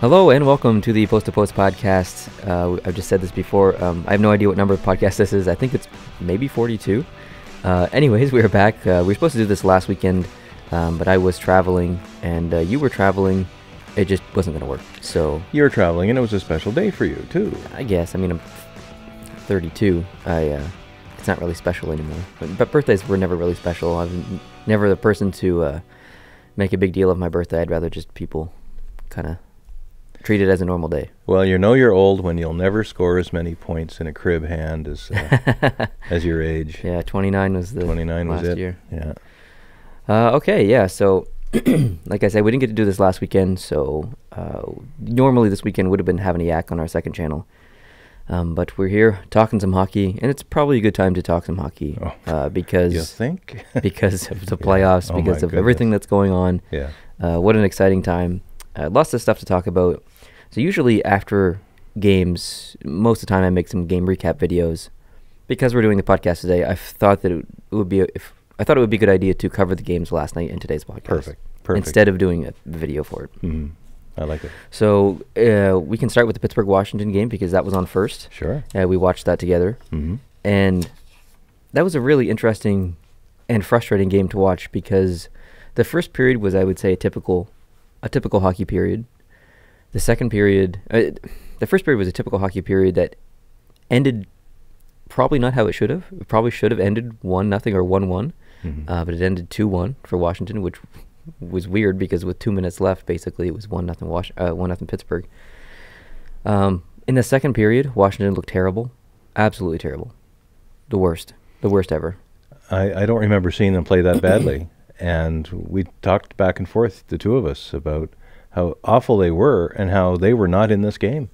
Hello and welcome to the Post to Post podcast. Uh, I've just said this before. Um, I have no idea what number of podcast this is. I think it's maybe 42. Uh, anyways, we are back. Uh, we were supposed to do this last weekend, um, but I was traveling and uh, you were traveling. It just wasn't going to work. So You were traveling, and it was a special day for you too. I guess. I mean, I'm 32. I uh, it's not really special anymore. But, but birthdays were never really special. I'm never the person to uh, make a big deal of my birthday. I'd rather just people kind of treat it as a normal day. Well, you know you're old when you'll never score as many points in a crib hand as uh, as your age. Yeah, 29 was the 29 last was it. year. Yeah. Uh, okay, yeah. So, like I said, we didn't get to do this last weekend. So, uh, normally this weekend would have been having a yak on our second channel. Um, but we're here talking some hockey, and it's probably a good time to talk some hockey Oh, uh, because You think? because of the Yeah. playoffs, Oh because of everything that's going on. yeah. Uh, what an exciting time! Uh, lots of stuff to talk about. So usually after games, most of the time I make some game recap videos. Because we're doing the podcast today, I thought that it would be a, if I thought it would be a good idea to cover the games last night in today's podcast. Perfect. Perfect. Instead of doing a video for it. Mhm. I like it. So uh, we can start with the Pittsburgh Washington game because that was on first. Sure. Uh, we watched that together hmm and that was a really interesting and frustrating game to watch because the first period was I would say a typical a typical hockey period. The second period uh, the first period was a typical hockey period that ended probably not how it should have. It probably should have ended 1 nothing or 1-1. hmm Uh, but it ended 2-1 for Washington, which was weird because with 2 minutes left basically it was 1 nothing Wash- uh, 1 nothing Pittsburgh. Um, in the second period, Washington looked terrible. Absolutely terrible. The worst. The worst ever. I, I don't remember seeing them play that badly. and we talked back and forth, the two of us, about how awful they were and how they were not in this game.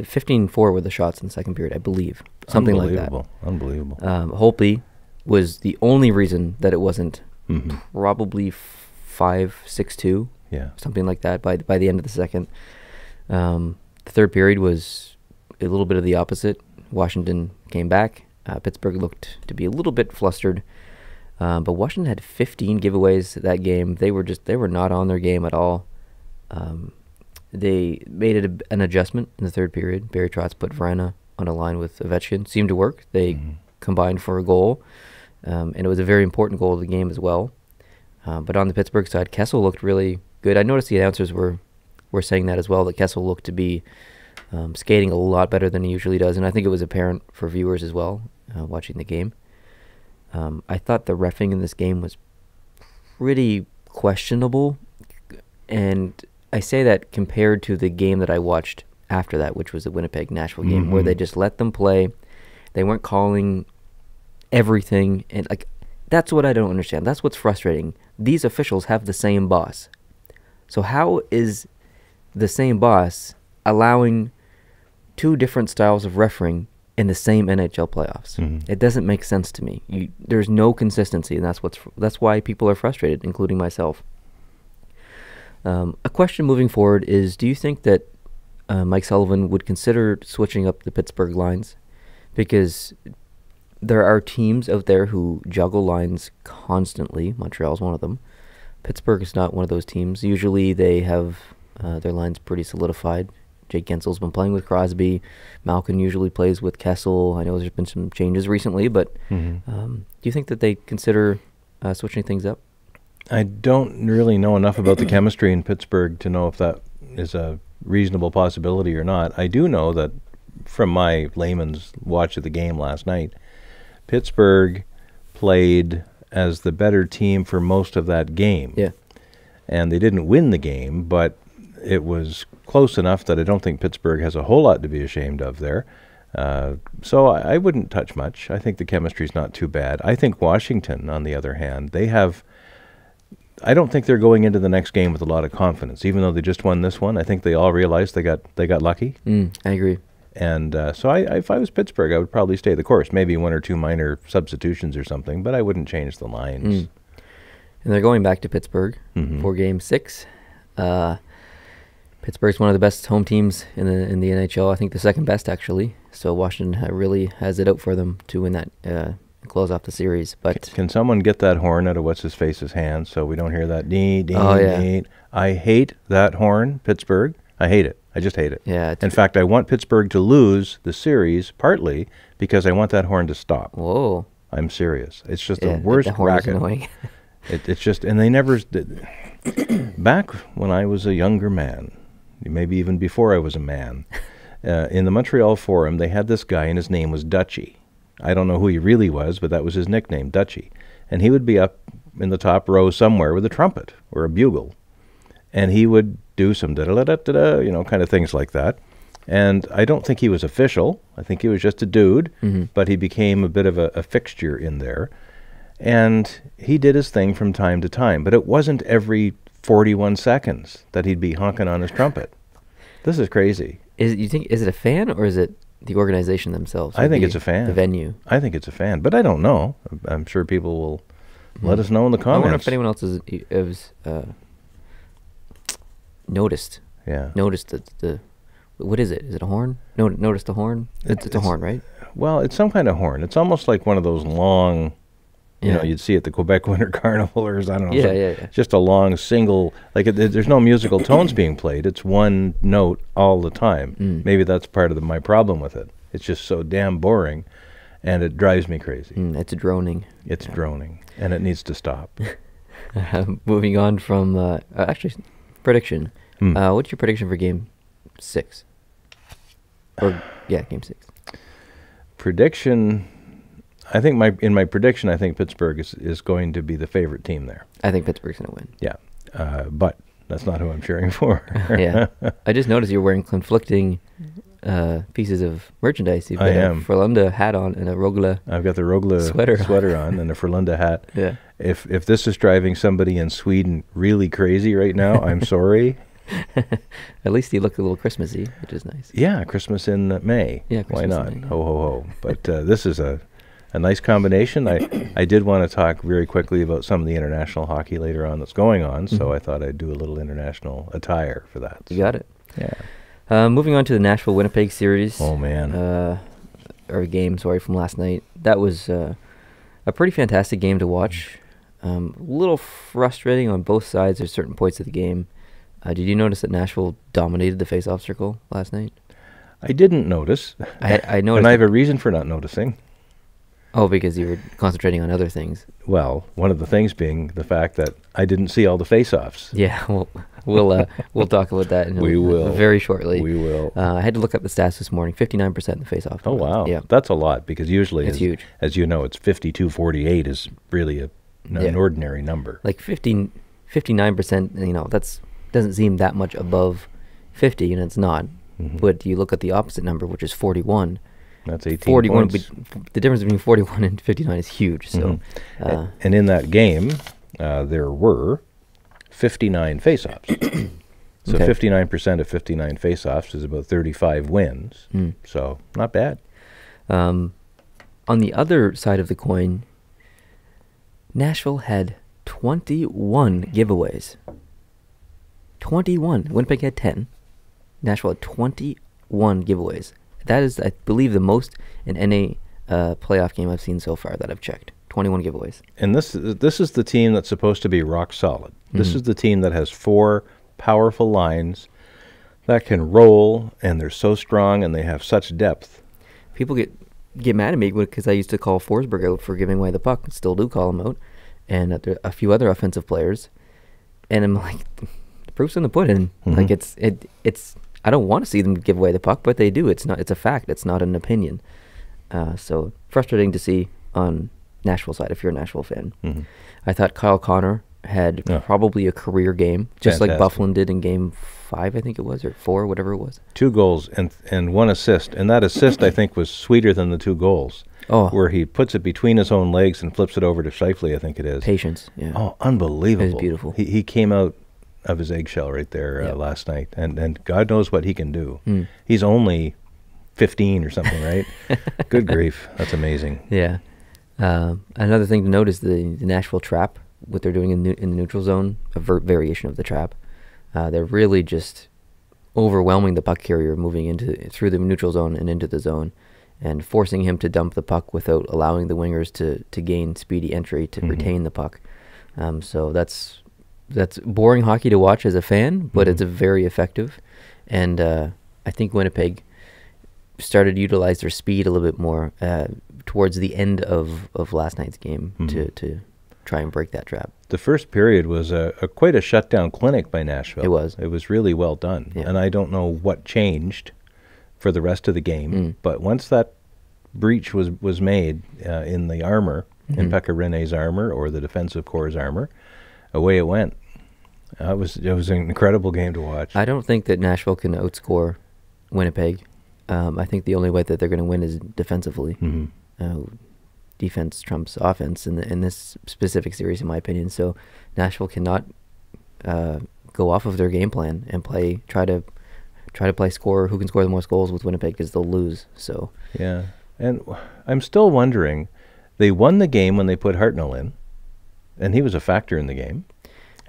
15-4 were the shots in the second period, I believe. Something like that. Unbelievable. Unbelievable. Um, Holtby was the only reason that it wasn't Mhm. probably f- 5-6-2, Yeah. something like that by by the end of the second. Um, the third period was a little bit of the opposite. Washington came back. Uh, Pittsburgh looked to be a little bit flustered, um, but Washington had 15 giveaways that game. They were just they were not on their game at all. Um, they made it a, an adjustment in the third period. Barry Trotz put Vrana on a line with Ovechkin. Seemed to work. They Mhm. combined for a goal, um, and it was a very important goal of the game as well. Um, but on the Pittsburgh side, Kessel looked really good. I noticed the announcers were were saying that as well. That Kessel looked to be um, skating a lot better than he usually does, and I think it was apparent for viewers as well uh, watching the game. Um, I thought the refing in this game was pretty questionable, and I say that compared to the game that I watched after that, which was the Winnipeg Nashville game, where they Mhm. just let them play. They weren't calling everything, and like that's what I don't understand. That's what's frustrating. These officials have the same boss, so how is the same boss allowing two different styles of refereeing in the same NHL playoffs? Mhm. It doesn't make sense to me. You, there's no consistency, and that's what's that's why people are frustrated, including myself. Um, a question moving forward is: Do you think that uh, Mike Sullivan would consider switching up the Pittsburgh lines? Because there are teams out there who juggle lines constantly. Montreal's one of them. Pittsburgh is not one of those teams. Usually they have uh, their lines pretty solidified. Jake Guentzel's been playing with Crosby. Malkin usually plays with Kessel. I know there's been some changes recently, but Mhm. um, do you think that they consider uh, switching things up? I don't really know enough about the chemistry in Pittsburgh to know if that is a reasonable possibility or not. I do know that from my layman's watch of the game last night, Pittsburgh played as the better team for most of that game. Yeah. And they didn't win the game, but it was close enough that I don't think Pittsburgh has a whole lot to be ashamed of there. Uh, so I, I wouldn't touch much. I think the chemistry's not too bad. I think Washington, on the other hand, they have. I don't think they're going into the next game with a lot of confidence, even though they just won this one. I think they all realized they got they got lucky, Mm, I agree. and uh, so I, if I was Pittsburgh, I would probably stay the course. Maybe one or two minor substitutions or something, but I wouldn't change the lines. Mm. And they're going back to Pittsburgh Mhm. for Game Six. Uh, Pittsburgh's one of the best home teams in the in the NHL. I think the second best actually. So Washington really has it out for them to win that uh, close off the series. But Can someone get that horn out of what's his face's hand so we don't hear that dee dee Oh, yeah. dee? I hate that horn, Pittsburgh. I hate it. I just hate it. Yeah. In fact, I want Pittsburgh to lose the series partly because I want that horn to stop. whoa. I'm serious. It's just Yeah, the worst the racket. It, it's just, and they never. did- Back when I was a younger man, maybe even before I was a man, uh, in the Montreal Forum, they had this guy, and his name was Dutchy. I don't know who he really was, but that was his nickname, Dutchy. And he would be up in the top row somewhere with a trumpet or a bugle, and he would do some da da da da da, you know, kind of things like that. And I don't think he was official. I think he was just a dude, mm-hmm. but he became a bit of a, a fixture in there. And he did his thing from time to time, but it wasn't every 41 seconds that he'd be honking on his trumpet. This is crazy. Is it, you think is it a fan or is it the organization themselves? I think it's a fan. The venue. I think it's a fan, but I don't know. I'm sure people will let us know in the comments. I wonder if anyone else has, has uh, noticed yeah. noticed the, the what is it? Is it a horn? No, noticed the horn. It's, it's a horn, right? Well, it's some kind of horn. It's almost like one of those long, you know, you'd see at the Quebec Winter Carnival or I don't know. Yeah, yeah, yeah. Just a long single, like it, there's no musical tones being played. It's one note all the time. Mm. Maybe that's part of the, my problem with it. It's just so damn boring, and it drives me crazy. Mm, it's droning. It's droning, and it needs to stop. Moving on from uh, uh, actually prediction. Hmm. Uh, what's your prediction for Game Six? Or yeah, Game Six. Prediction. I think my in my prediction, I think Pittsburgh is, is going to be the favorite team there. I think Pittsburgh's gonna win. Yeah, uh, but that's not who I'm cheering for. yeah, I just noticed you're wearing conflicting uh, pieces of merchandise. You've I got am. a Frölunda hat on and a Rögle. I've got the Rögle Sweater. sweater on and a Frölunda hat. Yeah. If if this is driving somebody in Sweden really crazy right now, I'm sorry. At least he looked a little Christmassy, which is nice. Yeah, Christmas in May. Yeah, why Christmas in not? May, yeah. Ho ho ho! But uh, this is a a nice combination. I I did want to talk very quickly about some of the international hockey later on that's going on, so Mhm. I thought I'd do a little international attire for that. You got it. Yeah. Uh, moving on to the Nashville Winnipeg series. Oh man. uh, or game, sorry, from last night. That was uh, a pretty fantastic game to watch. Um, a little frustrating on both sides at certain points of the game. Uh, did you notice that Nashville dominated the face-off circle last night? I didn't notice. I, I noticed. and I have a reason for not noticing. Oh, because you were concentrating on other things. Well, one of the things being the fact that I didn't see all the face-offs. Yeah, we'll we'll uh, we'll talk about that. In a- We will. very shortly. We will. Uh, I had to look up the stats this morning. Fifty-nine percent in the face-off. Oh wow, Yeah. that's a lot because usually, It's as, huge. as you know, it's fifty-two forty-eight is really a, an Yeah. ordinary number. like 59 percent. You know, that's doesn't seem that much above fifty, and it's not. Mhm. But you look at the opposite number, which is forty-one. That's eighteen 41 points. the difference between 41 and 59 is huge so Mhm. Uh, and in that game, uh, there were fifty-nine face-offs. so Okay. fifty-nine percent of fifty-nine face-offs is about thirty-five wins. mm. So not bad. um, on the other side of the coin nashville had 21 giveaways 21 winnipeg had 10 nashville had 21 giveaways that is i believe the most in any uh, playoff game i've seen so far that i've checked 21 giveaways And this this is the team that's supposed to be rock solid. This Mhm. is the team that has four powerful lines that can roll, and they're so strong, and they have such depth. people get get mad at me because I used to call Forsberg out for giving away the puck. Still do call him out, and a few other offensive players. And I'm like, the proof's in the pudding. Like Mhm. it's it it's. I don't want to see them give away the puck, but they do. It's not. It's a fact. It's not an opinion. Uh, so frustrating to see on Nashville side if you're a Nashville fan. Mhm. I thought Kyle Connor had Yeah. probably a career game, just like Fantastic. Byfuglien did in Game Five, I think it was, or four, whatever it was. Two goals and and one assist, and that assist I think was sweeter than the two goals, Oh, where he puts it between his own legs and flips it over to Scheifele. I think it is. patience. Yeah. Oh, unbelievable! It was beautiful. He he came out of his eggshell right there uh, Yep. last night, and and God knows what he can do. Mm. He's only fifteen or something, right? Good grief, that's amazing. Yeah. Um, another thing to note is the, the Nashville trap, what they're doing in, the in the neutral zone, a ver- variation of the trap. Uh, they're really just overwhelming the puck carrier moving into through the neutral zone and into the zone, and forcing him to dump the puck without allowing the wingers to, to gain speedy entry to Mhm. retain the puck. Um, so that's that's boring hockey to watch as a fan, but Mhm. it's a very effective. and uh, I think Winnipeg started to utilize their speed a little bit more uh, towards the end of, of last night's game to, Mhm. to try and break that trap. The first period was a, a quite a shutdown clinic by Nashville. It was. It was really well done, Yeah. and I don't know what changed for the rest of the game. Mm. But once that breach was was made uh, in the armor, in Mhm. Pekka Rinne's armor or the defensive corps' armor, away it went. Uh, it was it was an incredible game to watch. I don't think that Nashville can outscore Winnipeg. Um, I think the only way that they're going to win is defensively. Mhm. uh, defense trumps offense in the, in this specific series, in my opinion. So Nashville cannot uh, go off of their game plan and play try to try to play score who can score the most goals with Winnipeg because they'll lose. So Yeah, and I'm still wondering. They won the game when they put Hartnell in, and he was a factor in the game.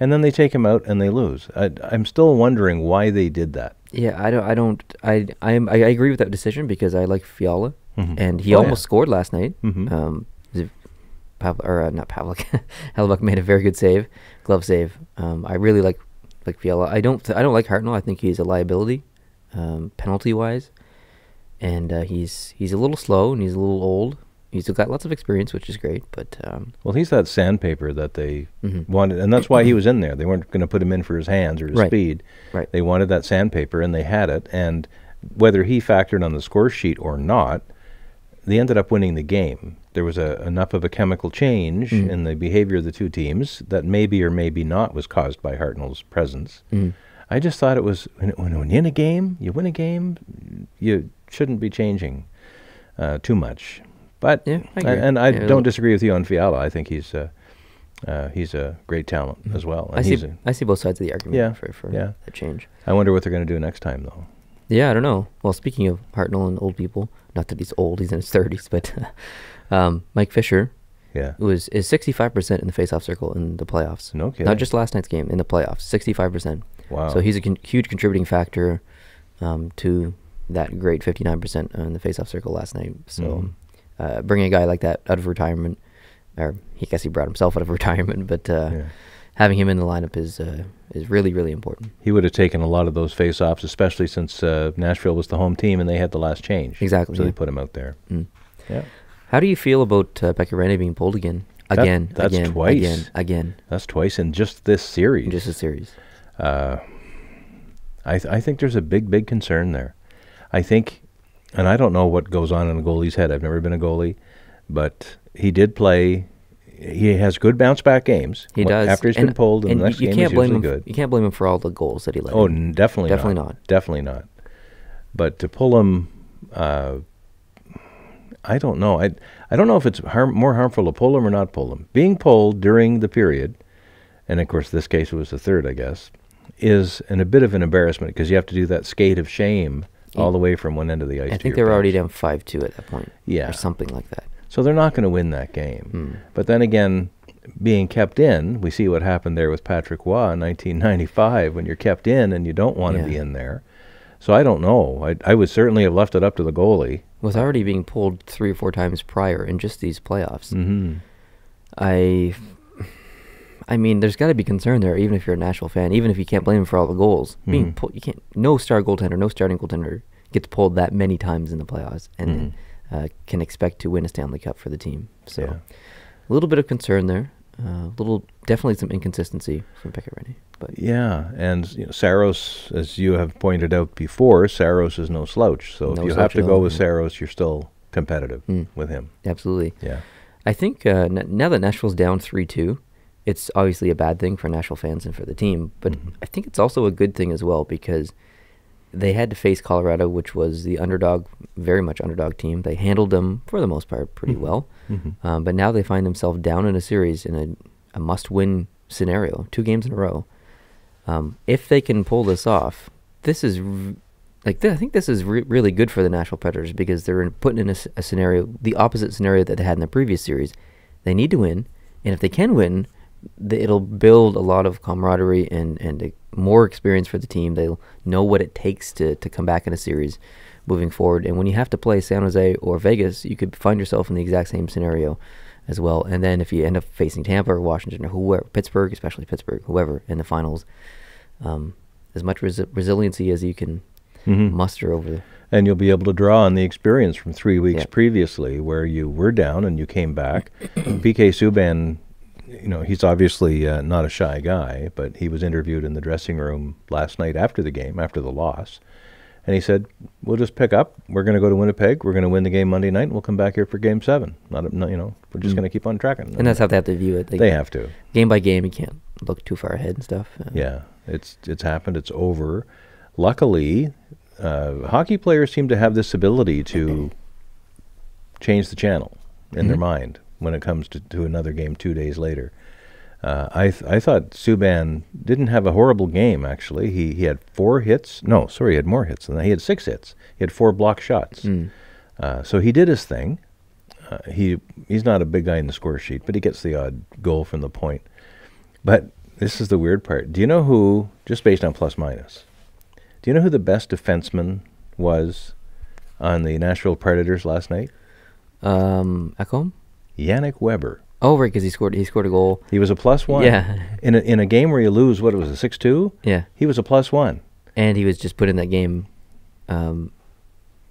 And then they take him out and they lose. I, I'm still wondering why they did that. yeah, I don't I don't I I'm, I I agree with that decision because I like Fiala Mhm. and he Oh, almost yeah. scored last night. Mhm. Um, Pav- or uh, not Pavlik, Hellebuyck made a very good save, glove save. Um, I really like like Fiala. I don't th- I don't like Hartnell. I think he's a liability, um, penalty wise, and uh, he's he's a little slow and he's a little old. He's got lots of experience, which is great, but um, Well, he's that sandpaper that they Mhm. wanted, and that's why he was in there. They weren't going to put him in for his hands or his Right. speed. right. They wanted that sandpaper, and they had it. And whether he factored on the score sheet or not, they ended up winning the game. There was a, enough of a chemical change Mhm. in the behavior of the two teams that maybe or maybe not was caused by Hartnell's presence. Mhm. I just thought it was when, when, when you're in a game, you win a game, you shouldn't be changing uh, too much. But Yeah, I and I Yeah, don't disagree with you on Fiala. I think he's uh, uh, he's a great talent Mhm. as well. I see he's a, I see both sides of the argument Yeah, for for yeah. a change. I wonder what they're going to do next time, though. Yeah, I don't know. Well, speaking of Hartnell and old people, not that he's old, he's in his thirties, but um, Mike Fisher Yeah. was is sixty five percent in the faceoff circle in the playoffs. No kidding. Not just last night's game in the playoffs, sixty five percent. Wow. So he's a con- huge contributing factor um, to that great fifty nine percent in the faceoff circle last night. So Mhm. Uh, bringing a guy like that out of retirement, or he guess he brought himself out of retirement, but uh, Yeah. having him in the lineup is uh, is really really important. He would have taken a lot of those face-offs, especially since uh, Nashville was the home team and they had the last change. Exactly, So yeah. they put him out there. Mm. Yeah. How do you feel about uh, Rinne being pulled again? That- Again, that's again, twice. again, again, That's twice in just this series. in just a series. uh, I, th- I think there's a big, big concern there. I think, and I don't know what goes on in a goalie's head. I've never been a goalie, but he did play. He has good bounce back games. He does. After he's and, been pulled, and and the next you game can't is blame him. good. You can't blame him for all the goals that he let. Oh, in. definitely, Definitely not. not. Definitely not. But to pull him, uh, I don't know. I I don't know if it's harm, more harmful to pull him or not pull him. Being pulled during the period, and of course this case it was the third, I guess, is an, a bit of an embarrassment because you have to do that skate of shame all the way from one end of the ice. I think they were already down five two at that point. Yeah. or something like that. So they're not going to win that game. Hmm. But then again, being kept in, we see what happened there with Patrick Roy in 1995 when you're kept in and you don't want to be in there. So I don't know. I, I would certainly have left it up to the goalie. Was already being pulled three or four times prior in just these playoffs. hmm I, I mean, there's got to be concern there, even if you're a Nashville fan, even if you can't blame him for all the goals. Being Mhm. pulled, you can't. No star goaltender, no starting goaltender gets pulled that many times in the playoffs, and then, uh, can expect to win a Stanley Cup for the team. So, Yeah. a little bit of concern there. A little, definitely some inconsistency from Pekka Rinne. But Yeah, and you know, Saros, as you have pointed out before, Saros is no slouch. So No if you have to go with. Saros, you're still competitive Mm. with him. absolutely, Yeah. I think uh, n- now that Nashville's down three two, it's obviously a bad thing for Nashville fans and for the team. But Mhm. I think it's also a good thing as well because they had to face Colorado, which was the underdog, very much underdog team. They handled them for the most part pretty Mhm. well. Mhm. Um, but now they find themselves down in a series in a, a must-win scenario, two games in a row. Um, if they can pull this off, this is r- like th- I think this is re- really good for the Nashville Predators because they're in, putting in a, a scenario, the opposite scenario that they had in the previous series. They need to win, and if they can win, th- it'll build a lot of camaraderie and and more experience for the team. They'll know what it takes to to come back in a series moving forward. And when you have to play San Jose or Vegas, you could find yourself in the exact same scenario as well. And then if you end up facing Tampa or Washington or whoever, Pittsburgh, especially Pittsburgh, whoever in the finals, um, as much resi- resiliency as you can Mhm. muster over. The, And you'll be able to draw on the experience from three weeks Yeah. previously where you were down and you came back. PK Subban, you know, he's obviously uh, not a shy guy, but he was interviewed in the dressing room last night after the game, after the loss. And he said, "We'll just pick up. We're going to go to Winnipeg. We're going to win the game Monday night, and we'll come back here for Game Seven. Not, not you know, we're just Mm. going to keep on tracking." and that's how they have to view it. Like, they have to. game by game. You can't look too far ahead and stuff. Uh, Yeah, it's it's happened. It's over. Luckily, uh, hockey players seem to have this ability to change the channel in their Mhm. mind when it comes to, to another game two days later. Uh, I th- I thought Subban didn't have a horrible game actually. He he had four hits. No, sorry, he had more hits than that. He had six hits. He had four block shots. Mm. Uh, so he did his thing. Uh, he he's not a big guy in the score sheet, but he gets the odd goal from the point. But this is the weird part. Do you know who, just based on plus minus, do you know who the best defenseman was on the Nashville Predators last night? Um, Ekholm? Yannick Weber. Oh, right, because he scored. He scored a goal. He was a plus one. Yeah. In a, in a game where you lose, what it was a six two? Yeah, He was a plus one. and he was just put in that game. Um,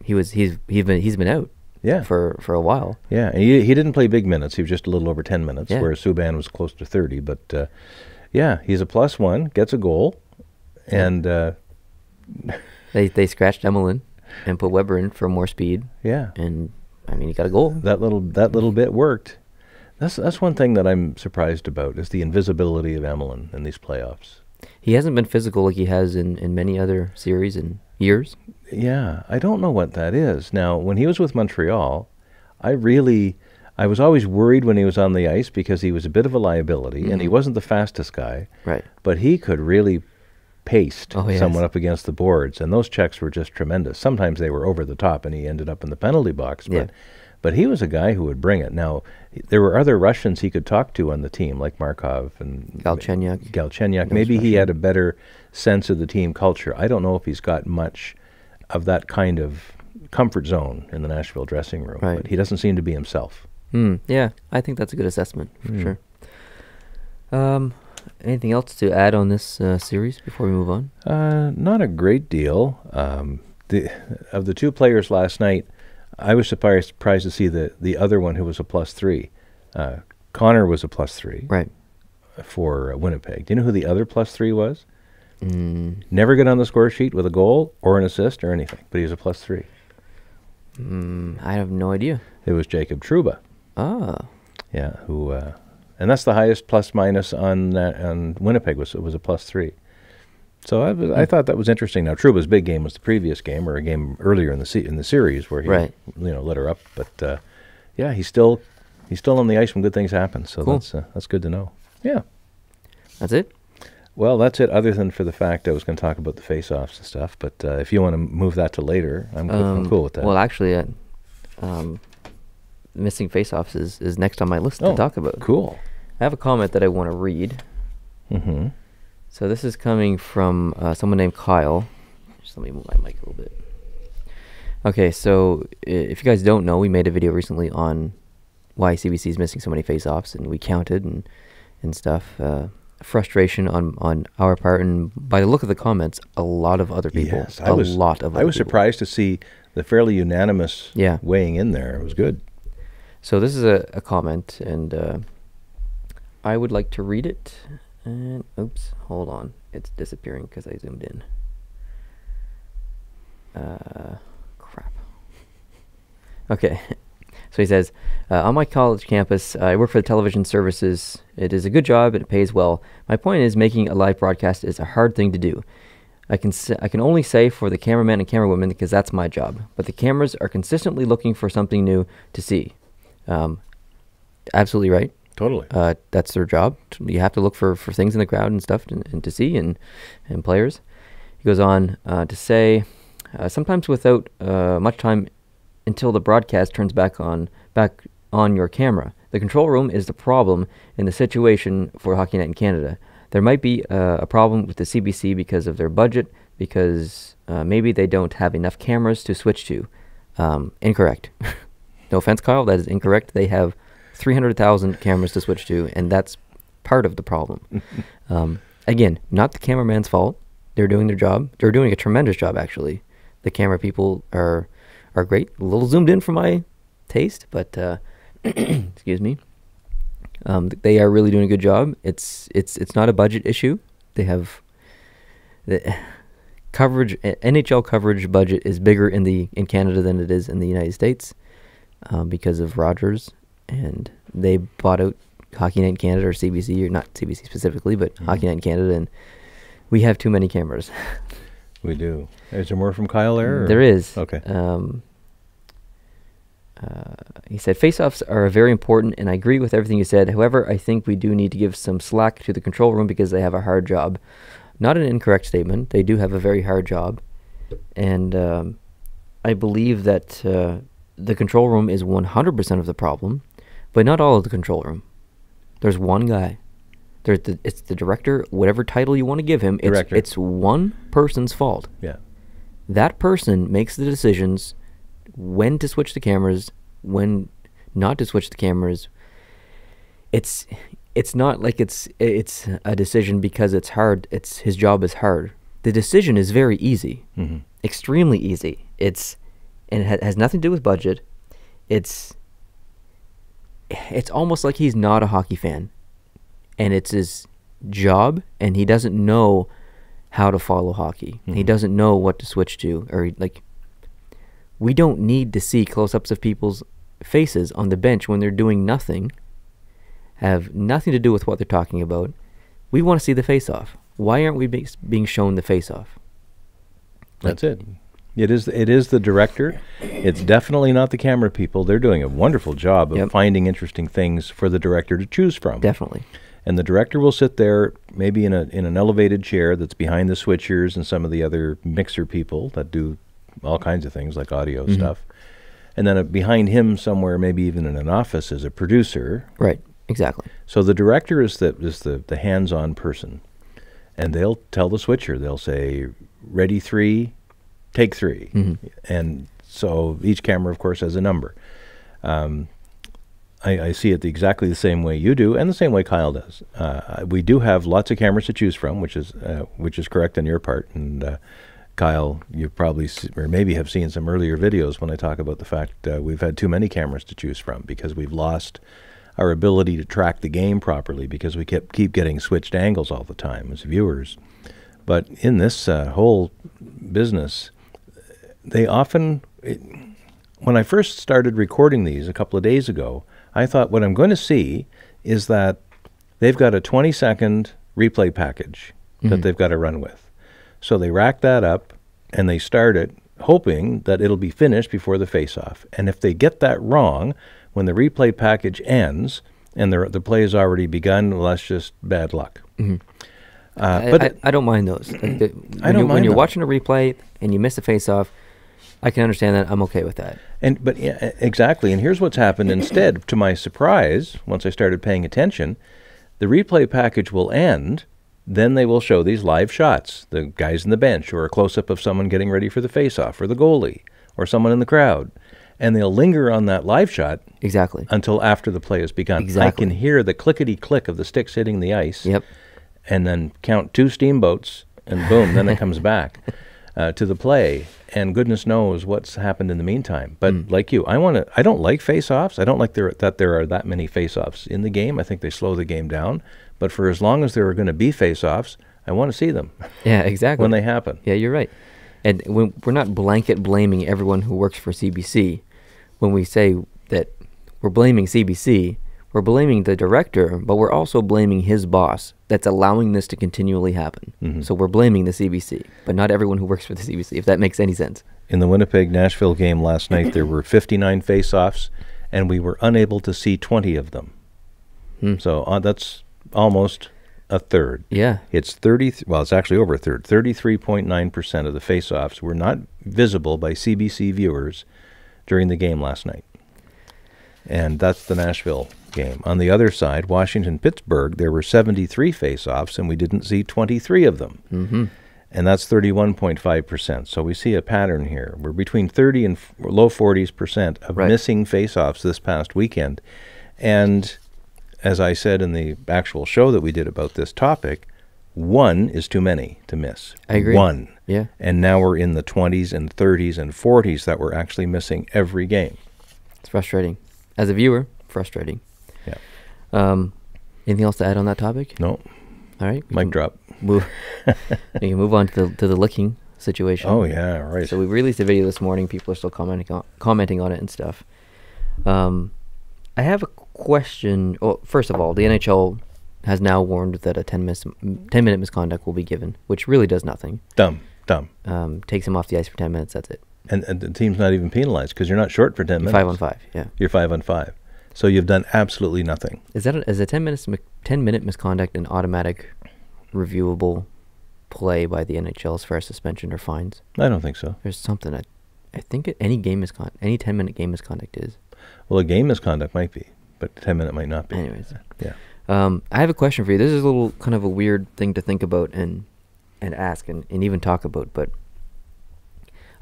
he was. He's. He's been. He's been out. Yeah. For for a while. Yeah, and he, he didn't play big minutes. He was just a little over 10 minutes, Yeah. whereas Subban was close to 30. But uh, yeah, he's a plus one, gets a goal, and uh, They they scratched Emelin and put Weber in for more speed, yeah, and I mean you got a goal. that little that little bit worked. That's that's one thing that I'm surprised about is the invisibility of Emelin in these playoffs. He hasn't been physical like he has in in many other series and years. Yeah, I don't know what that is. Now, when he was with Montreal, I really I was always worried when he was on the ice because he was a bit of a liability and he Mhm. wasn't the fastest guy. Right. but he could really paste Oh, yes. someone up against the boards, and those checks were just tremendous. Sometimes they were over the top, and he ended up in the penalty box. But, Yeah. but he was a guy who would bring it. Now, there were other Russians he could talk to on the team, like Markov and Galchenyuk. Galchenyuk. Maybe he had a better sense of the team culture. I don't know if he's got much of that kind of comfort zone in the Nashville dressing room, Right. but he doesn't seem to be himself. Hmm. Yeah, I think that's a good assessment for Hmm. sure. Um, anything else to add on this uh, series before we move on? Uh, not a great deal. Um, the of the two players last night, I was surprised surprised to see the the other one who was a plus three. Uh, Connor was a plus three Right. for uh, Winnipeg. Do you know who the other plus three was? Mm, Never get on the score sheet with a goal or an assist or anything, but he was a plus three. mm, I have no idea. It was Jacob Trouba. Ah. Yeah, who, uh, and that's the highest plus minus on uh, on Winnipeg was it was a plus three. So I, was, I Hmm. thought that was interesting. Now Trouba's big game was the previous game or a game earlier in the se- in the series where he Right. you know lit her up. But uh, yeah, he's still he's still on the ice when good things happen. So Cool. that's uh, that's good to know. Yeah. That's it. Well, that's it. Other than for the fact I was going to talk about the face-offs and stuff, but uh, if you want to move that to later, I'm, cool- I'm Um, cool with that. Well, actually, uh, um, missing face-offs is, is next on my list Oh, to talk about. cool. I have a comment that I want to read. Mm-hmm. So this is coming from uh, someone named Kyle. Just let me move my mic a little bit. Okay, so if you guys don't know, we made a video recently on why CBC is missing so many face-offs, and we counted and and stuff. Uh, frustration on on our part, and by the look of the comments, a lot of other people. Yes, a I was, lot of. I was people. surprised to see the fairly unanimous Yeah. weighing in there. It was good. So this is a, a comment, and uh, I would like to read it. And oops, hold on, it's disappearing because I zoomed in. Uh, crap. Okay, so he says, uh, on my college campus, I work for the television services. It is a good job and it pays well. My point is, making a live broadcast is a hard thing to do. I can I can only say for the cameraman and camerawoman because that's my job. But the cameras are consistently looking for something new to see. Um, absolutely right. Totally. Uh, that's their job. You have to look for, for things in the crowd and stuff and, and to see and, and players. He goes on uh, to say, uh, sometimes without uh, much time until the broadcast turns back on back on your camera. The control room is the problem in the situation for Hockey Night in Canada. There might be uh, a problem with the CBC because of their budget, because uh, maybe they don't have enough cameras to switch to. Um, incorrect. no offense, Kyle, that is incorrect. They have 300,000 cameras to switch to, and that's part of the problem. um, again, not the cameraman's fault. they're doing their job. They're doing a tremendous job, actually. The camera people are are great. A little zoomed in for my taste, but uh, excuse me. Um, they are really doing a good job. It's it's it's not a budget issue. They have the coverage NHL coverage budget is bigger in the in Canada than it is in the United States um, because of Rogers, and they bought out Hockey Night in Canada or CBC or not CBC specifically, but. Hockey Night in Canada, and we have too many cameras. We do. Is there more from Kyle there? or- There is. Okay. Um, uh, he said, face-offs are very important, and I agree with everything you said. However, I think we do need to give some slack to the control room because they have a hard job. Not an incorrect statement. They do have a very hard job, and um, I believe that uh, the control room is 100% of the problem, but not all of the control room. There's one guy. There's the, it's the director, whatever title you want to give him. It's, Director. it's one person's fault Yeah. that person makes the decisions when to switch the cameras, when not to switch the cameras. It's it's not like it's it's a decision because it's hard. It's his job is hard. The decision is very easy, hmm extremely easy. It's and it ha- has nothing to do with budget. It's it's almost like he's not a hockey fan, and it's his job, and he doesn't know how to follow hockey. He Mhm. doesn't know what to switch to, or he- like. We don't need to see close-ups of people's faces on the bench when they're doing nothing. Have nothing to do with what they're talking about. We want to see the face-off. Why aren't we be- being shown the face-off? That's it. It is. It is the director. It's definitely not the camera people. They're doing a wonderful job of Yep. finding interesting things for the director to choose from. Definitely. And the director will sit there, maybe in a in an elevated chair that's behind the switchers and some of the other mixer people that do all kinds of things like audio Mhm. stuff. And then uh, behind him, somewhere, maybe even in an office, is a producer. Right. Exactly. So the director is the is the, the hands-on person, and they'll tell the switcher. They'll say, "Ready three, take 3 Mhm. and so each camera, of course, has a number. Um, I, I see it the, exactly the same way you do, and the same way Kyle does. Uh, we do have lots of cameras to choose from, which is uh, which is correct on your part. And uh, Kyle, you probably s or maybe have seen some earlier videos when I talk about the fact uh, we've had too many cameras to choose from because we've lost our ability to track the game properly because we kept keep getting switched angles all the time as viewers. But in this uh, whole business, they often, it, when I first started recording these a couple of days ago, I thought what I'm going to see is that they've got a 20 second replay package that Mhm. they've got to run with. So they rack that up and they start it hoping that it'll be finished before the face off. And if they get that wrong, when the replay package ends and the, the play has already begun, well, that's just bad luck. Mhm. Uh, I, but I, I don't mind those. Like the, when don't you're, when you're them. watching a replay and you miss a face-off, I can understand that. I'm okay with that. And but yeah, exactly. And here's what's happened instead. To my surprise, once I started paying attention, the replay package will end. Then they will show these live shots, the guys in the bench, or a close up of someone getting ready for the face-off, or the goalie, or someone in the crowd, and they'll linger on that live shot Exactly. until after the play has begun. Exactly. I can hear the clickety click of the sticks hitting the ice Yep. and then count two steamboats, and boom, then it comes back uh, to the play. And goodness knows what's happened in the meantime. But Mm. like you, I want to. I don't like face-offs. I don't like there that there are that many face-offs in the game. I think they slow the game down. But for as long as there are going to be face-offs, I want to see them Yeah. Exactly. when they happen. Yeah, you're right. And when, we're not blanket blaming everyone who works for CBC. When we say that we're blaming CBC, we're blaming the director, but we're also blaming his boss that's allowing this to continually happen. Mhm. So we're blaming the CBC, but not everyone who works for the CBC, if that makes any sense. In the Winnipeg Nashville game last night, there were 59 face-offs, and we were unable to see 20 of them. Hmm. So uh, that's almost a third. Yeah. It's 30, th- well, it's actually over a third. 33.9% of the face-offs were not visible by CBC viewers during the game last night. And that's the Nashville game. On the other side, Washington Pittsburgh, there were 73 face-offs and we didn't see 23 of them. Mm-hmm. And that's 31.5%. So we see a pattern here. We're between 30 and f- low 40s percent of Right. missing face-offs this past weekend. And as I said in the actual show that we did about this topic, one is too many to miss. I agree. One. Yeah. And now we're in the 20s and 30s and 40s that we're actually missing every game. It's frustrating. As a viewer, frustrating. Um, anything else to add on that topic? No, All right. mic drop. Move. we can move on to the to the licking situation. Oh, yeah, right. So we released a video this morning. People are still commenting on, commenting on it and stuff. Um, I have a question. Well, first of all, the NHL has now warned that a 10, mis- 10 minute misconduct will be given, which really does nothing. dumb, dumb. Um, takes him off the ice for 10 minutes. That's it. And, and the team's not even penalized because you're not short for 10 You're minutes. five on five. Yeah. You're five on five. So you've done absolutely nothing. Is that a, is a 10 minutes mi- 10 minute misconduct an automatic reviewable play by the NHL as far as suspension or fines? I don't think so. There's something I, I think any game misconduct, any 10 minute game misconduct is. Well, a game misconduct might be, but 10 minute might not be. Anyways. Yeah. Um, I have a question for you. This is a little kind of a weird thing to think about and and ask and, and even talk about, but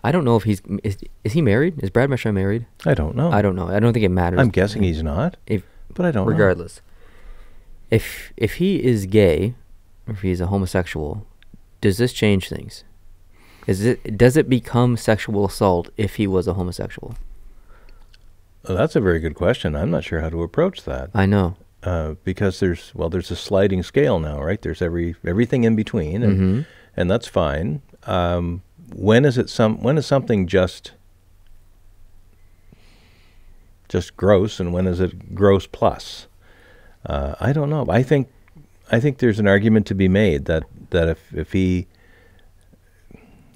I don't know if he's is, is he married? Is Brad Marchand married? I don't know. I don't know. I don't think it matters. I'm guessing he's not, If but I don't know. regardless, if if he is gay, if he's a homosexual, does this change things? Is it does it become sexual assault if he was a homosexual? Oh, that's a very good question. I'm not sure how to approach that I know. uh, because there's well, there's a sliding scale now, right? There's every everything in between, and Mhm. and that's fine. Um, when is it some? When is something just just gross, and when is it gross plus? Uh, I don't know. I think I think there's an argument to be made that that if if he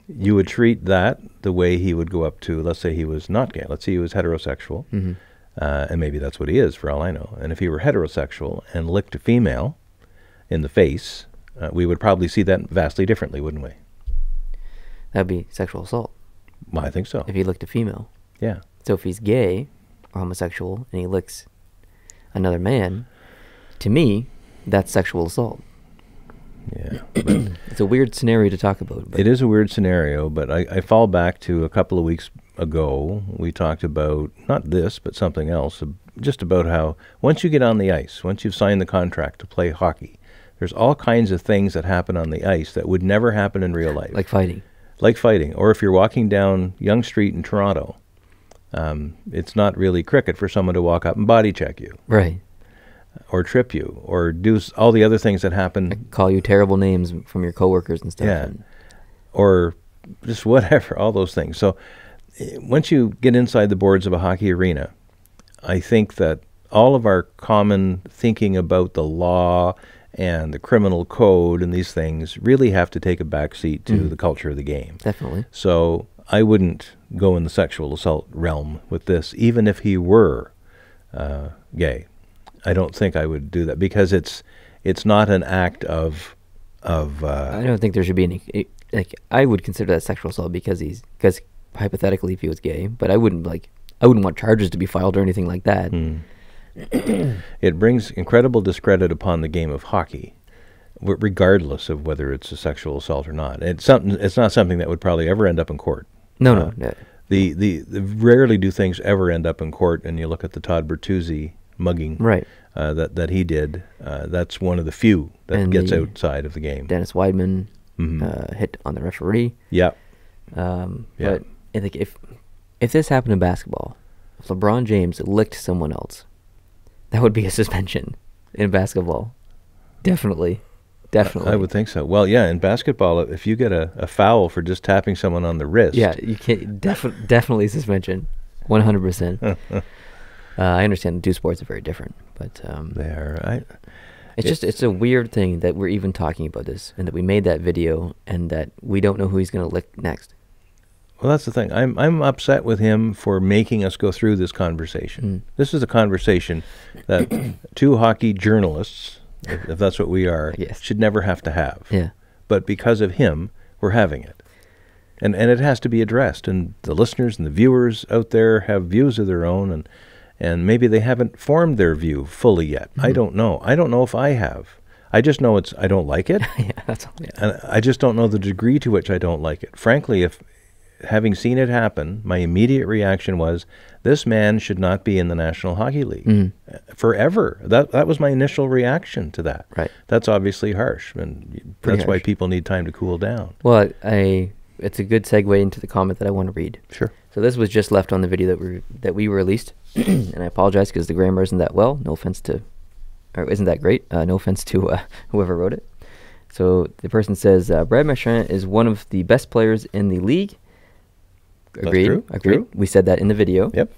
you would treat that the way he would go up to, let's say he was not gay, let's say he was heterosexual, Mhm. uh, and maybe that's what he is for all I know. And if he were heterosexual and licked a female in the face, uh, we would probably see that vastly differently, wouldn't we? That'd be sexual assault Well, I think so. if he looked a female. Yeah. So if he's gay or homosexual and he licks another man, to me, that's sexual assault. Yeah. It's a weird scenario to talk about. It is a weird scenario, but I, I fall back to a couple of weeks ago. We talked about not this, but something else, just about how once you get on the ice, once you've signed the contract to play hockey, there's all kinds of things that happen on the ice that would never happen in real life. like fighting. Like fighting, or if you're walking down Yonge Street in Toronto, um, it's not really cricket for someone to walk up and body check you, Right. or trip you, or do s- all the other things that happen, Call you terrible names from your coworkers and stuff. Yeah. and- or just whatever, all those things. So eh, once you get inside the boards of a hockey arena, I think that all of our common thinking about the law and the criminal code and these things really have to take a backseat to Mhm. the culture of the game. Definitely. So I wouldn't go in the sexual assault realm with this, even if he were uh, gay. I don't think I would do that because it's it's not an act of of I uh, don't think there should be any. Like I would consider that sexual assault because he's because hypothetically if he was gay, but I wouldn't like I wouldn't want charges to be filed or anything like that. mm. it brings incredible discredit upon the game of hockey, regardless of whether it's a sexual assault or not. It's something. It's not something that would probably ever end up in court. No, Uh, no, no. The, the the rarely do things ever end up in court. And you look at the Todd Bertuzzi mugging Right. uh, that that he did. Uh, that's one of the few that And gets outside of the game. Dennis Wideman Mhm. uh, hit on the referee. yeah, Um, Yeah. But I think if if this happened in basketball, if LeBron James licked someone else, that would be a suspension in basketball. Definitely, definitely. I would think so. Well, yeah, in basketball, if you get a, a foul for just tapping someone on the wrist, Yeah, you can't. Defi- definitely suspension. One hundred percent. I understand two sports are very different, but um, there. I, it's it- just it's a weird thing that we're even talking about this, and that we made that video, and that we don't know who he's gonna lick next. Well, that's the thing. I'm I'm upset with him for making us go through this conversation. Mm. This is a conversation that two hockey journalists, if, if that's what we are, Yes. should never have to have. Yeah, But because of him, we're having it. And and it has to be addressed. And the listeners and the viewers out there have views of their own and and maybe they haven't formed their view fully yet. I Mhm. don't know. I don't know if I have. I just know it's I don't like it. yeah, that's all. Yeah. and I just don't know the degree to which I don't like it. Frankly, if having seen it happen, my immediate reaction was, this man should not be in the National Hockey League Mhm. uh, forever. That that was my initial reaction to that. Right. That's obviously harsh, and Pretty that's why people need time to cool down. Well, I it's a good segue into the comment that I want to read. Sure. So this was just left on the video that we that we released, and I apologize because the grammar isn't that well. No offense to, or isn't that great. Uh, no offense to uh, whoever wrote it. So the person says uh, Brad Marchand is one of the best players in the league. That's Agreed. true, Agreed. true. We said that in the video. Yep.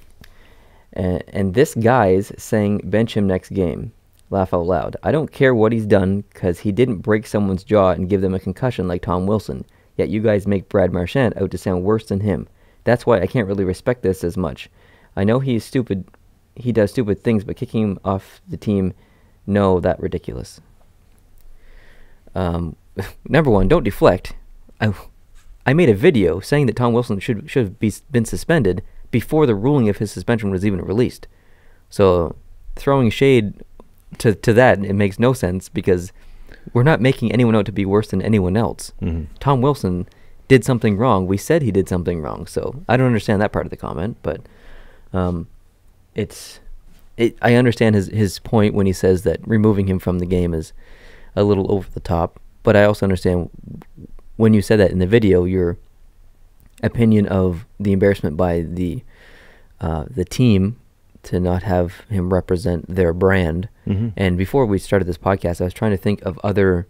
And, and this guy's saying bench him next game. Laugh out loud. I don't care what he's done because he didn't break someone's jaw and give them a concussion like Tom Wilson. Yet you guys make Brad Marchand out to sound worse than him. That's why I can't really respect this as much. I know he's stupid. He does stupid things, but kicking him off the team, no, that ridiculous. Um, number one, don't deflect. I, I made a video saying that Tom Wilson should should have be, been suspended before the ruling of his suspension was even released. So throwing shade to to that it makes no sense because we're not making anyone out to be worse than anyone else. Mhm. Tom Wilson did something wrong. We said he did something wrong. So I don't understand that part of the comment, but um, it's it. I understand his his point when he says that removing him from the game is a little over the top. But I also understand when you said that in the video, your opinion of the embarrassment by the uh, the team to not have him represent their brand. Mhm. And before we started this podcast, I was trying to think of other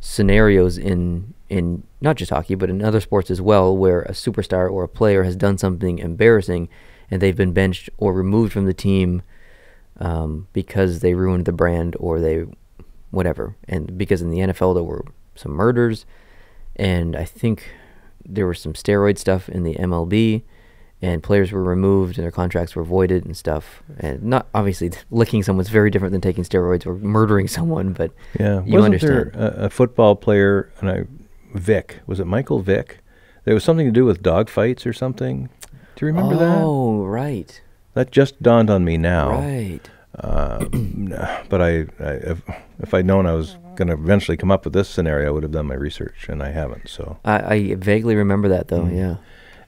scenarios in in not just hockey, but in other sports as well, where a superstar or a player has done something embarrassing, and they've been benched or removed from the team um, because they ruined the brand or they whatever. And because in the NFL there were some murders, and I think there was some steroid stuff in the MLB, and players were removed and their contracts were voided and stuff. And not obviously licking someone's very different than taking steroids or murdering someone, but Yeah, you wasn't understand. there a, a football player and I, Vic? Was it Michael Vick? There was something to do with dog fights or something. Do you remember that? Oh, right, That just dawned on me now. right. Uh, but I, I if, if I'd known I was going to eventually come up with this scenario, I would have done my research, and I haven't. So, I, I vaguely remember that though. Mm. Yeah.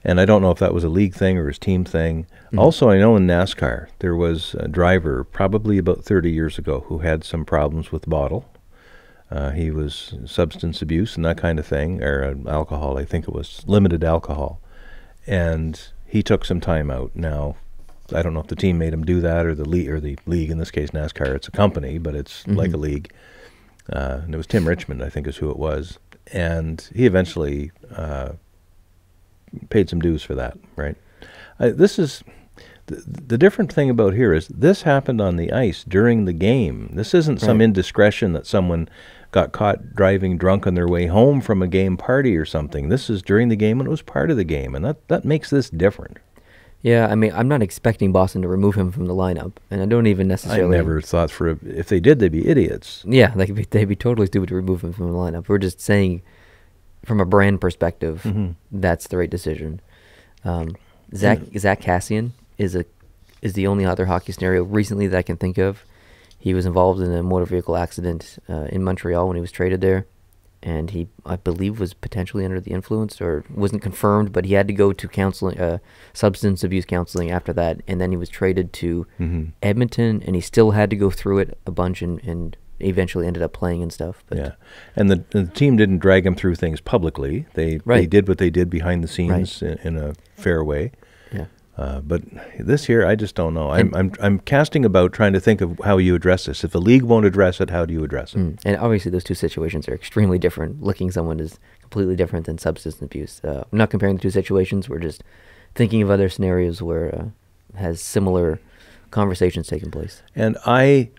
and I don't know if that was a league thing or his team thing. Mhm. Also, I know in NASCAR there was a driver probably about 30 years ago who had some problems with bottle. Uh, he was substance abuse and that kind of thing, or uh, alcohol. I think it was limited alcohol, and he took some time out. Now, I don't know if the team made him do that or the league or the league in this case NASCAR. It's a company, but it's like a league. Uh, and it was Tim Richmond, I think, is who it was, and he eventually uh, paid some dues for that. Right. I, this is the, the different thing about here is this happened on the ice during the game. This isn't some Right. indiscretion that someone got caught driving drunk on their way home from a game party or something. This is during the game and it was part of the game, and that that makes this different. Yeah, I mean, I'm not expecting Boston to remove him from the lineup, and I don't even necessarily. I never thought for a, if they did, they'd be idiots. Yeah, like be, they'd be totally stupid to remove him from the lineup. We're just saying, from a brand perspective, Mhm. that's the right decision. Um, Zach Zach Kassian is a is the only other hockey scenario recently that I can think of. He was involved in a motor vehicle accident uh, in Montreal when he was traded there, and he I believe was potentially under the influence or wasn't confirmed, but he had to go to counseling, uh, substance abuse counseling after that, and then he was traded to Mhm. Edmonton, and he still had to go through it a bunch, and, and eventually ended up playing and stuff. But Yeah, and the, the team didn't drag him through things publicly. They they Right. did what they did behind the scenes in, in a fair way. Uh, but this here, I just don't know. I'm, I'm I'm casting about trying to think of how you address this. If the league won't address it, how do you address it? Mm. and obviously those two situations are extremely different. Licking someone is completely different than substance abuse. Uh, I'm not comparing the two situations. We're just thinking of other scenarios where uh, has similar conversations taking place. And I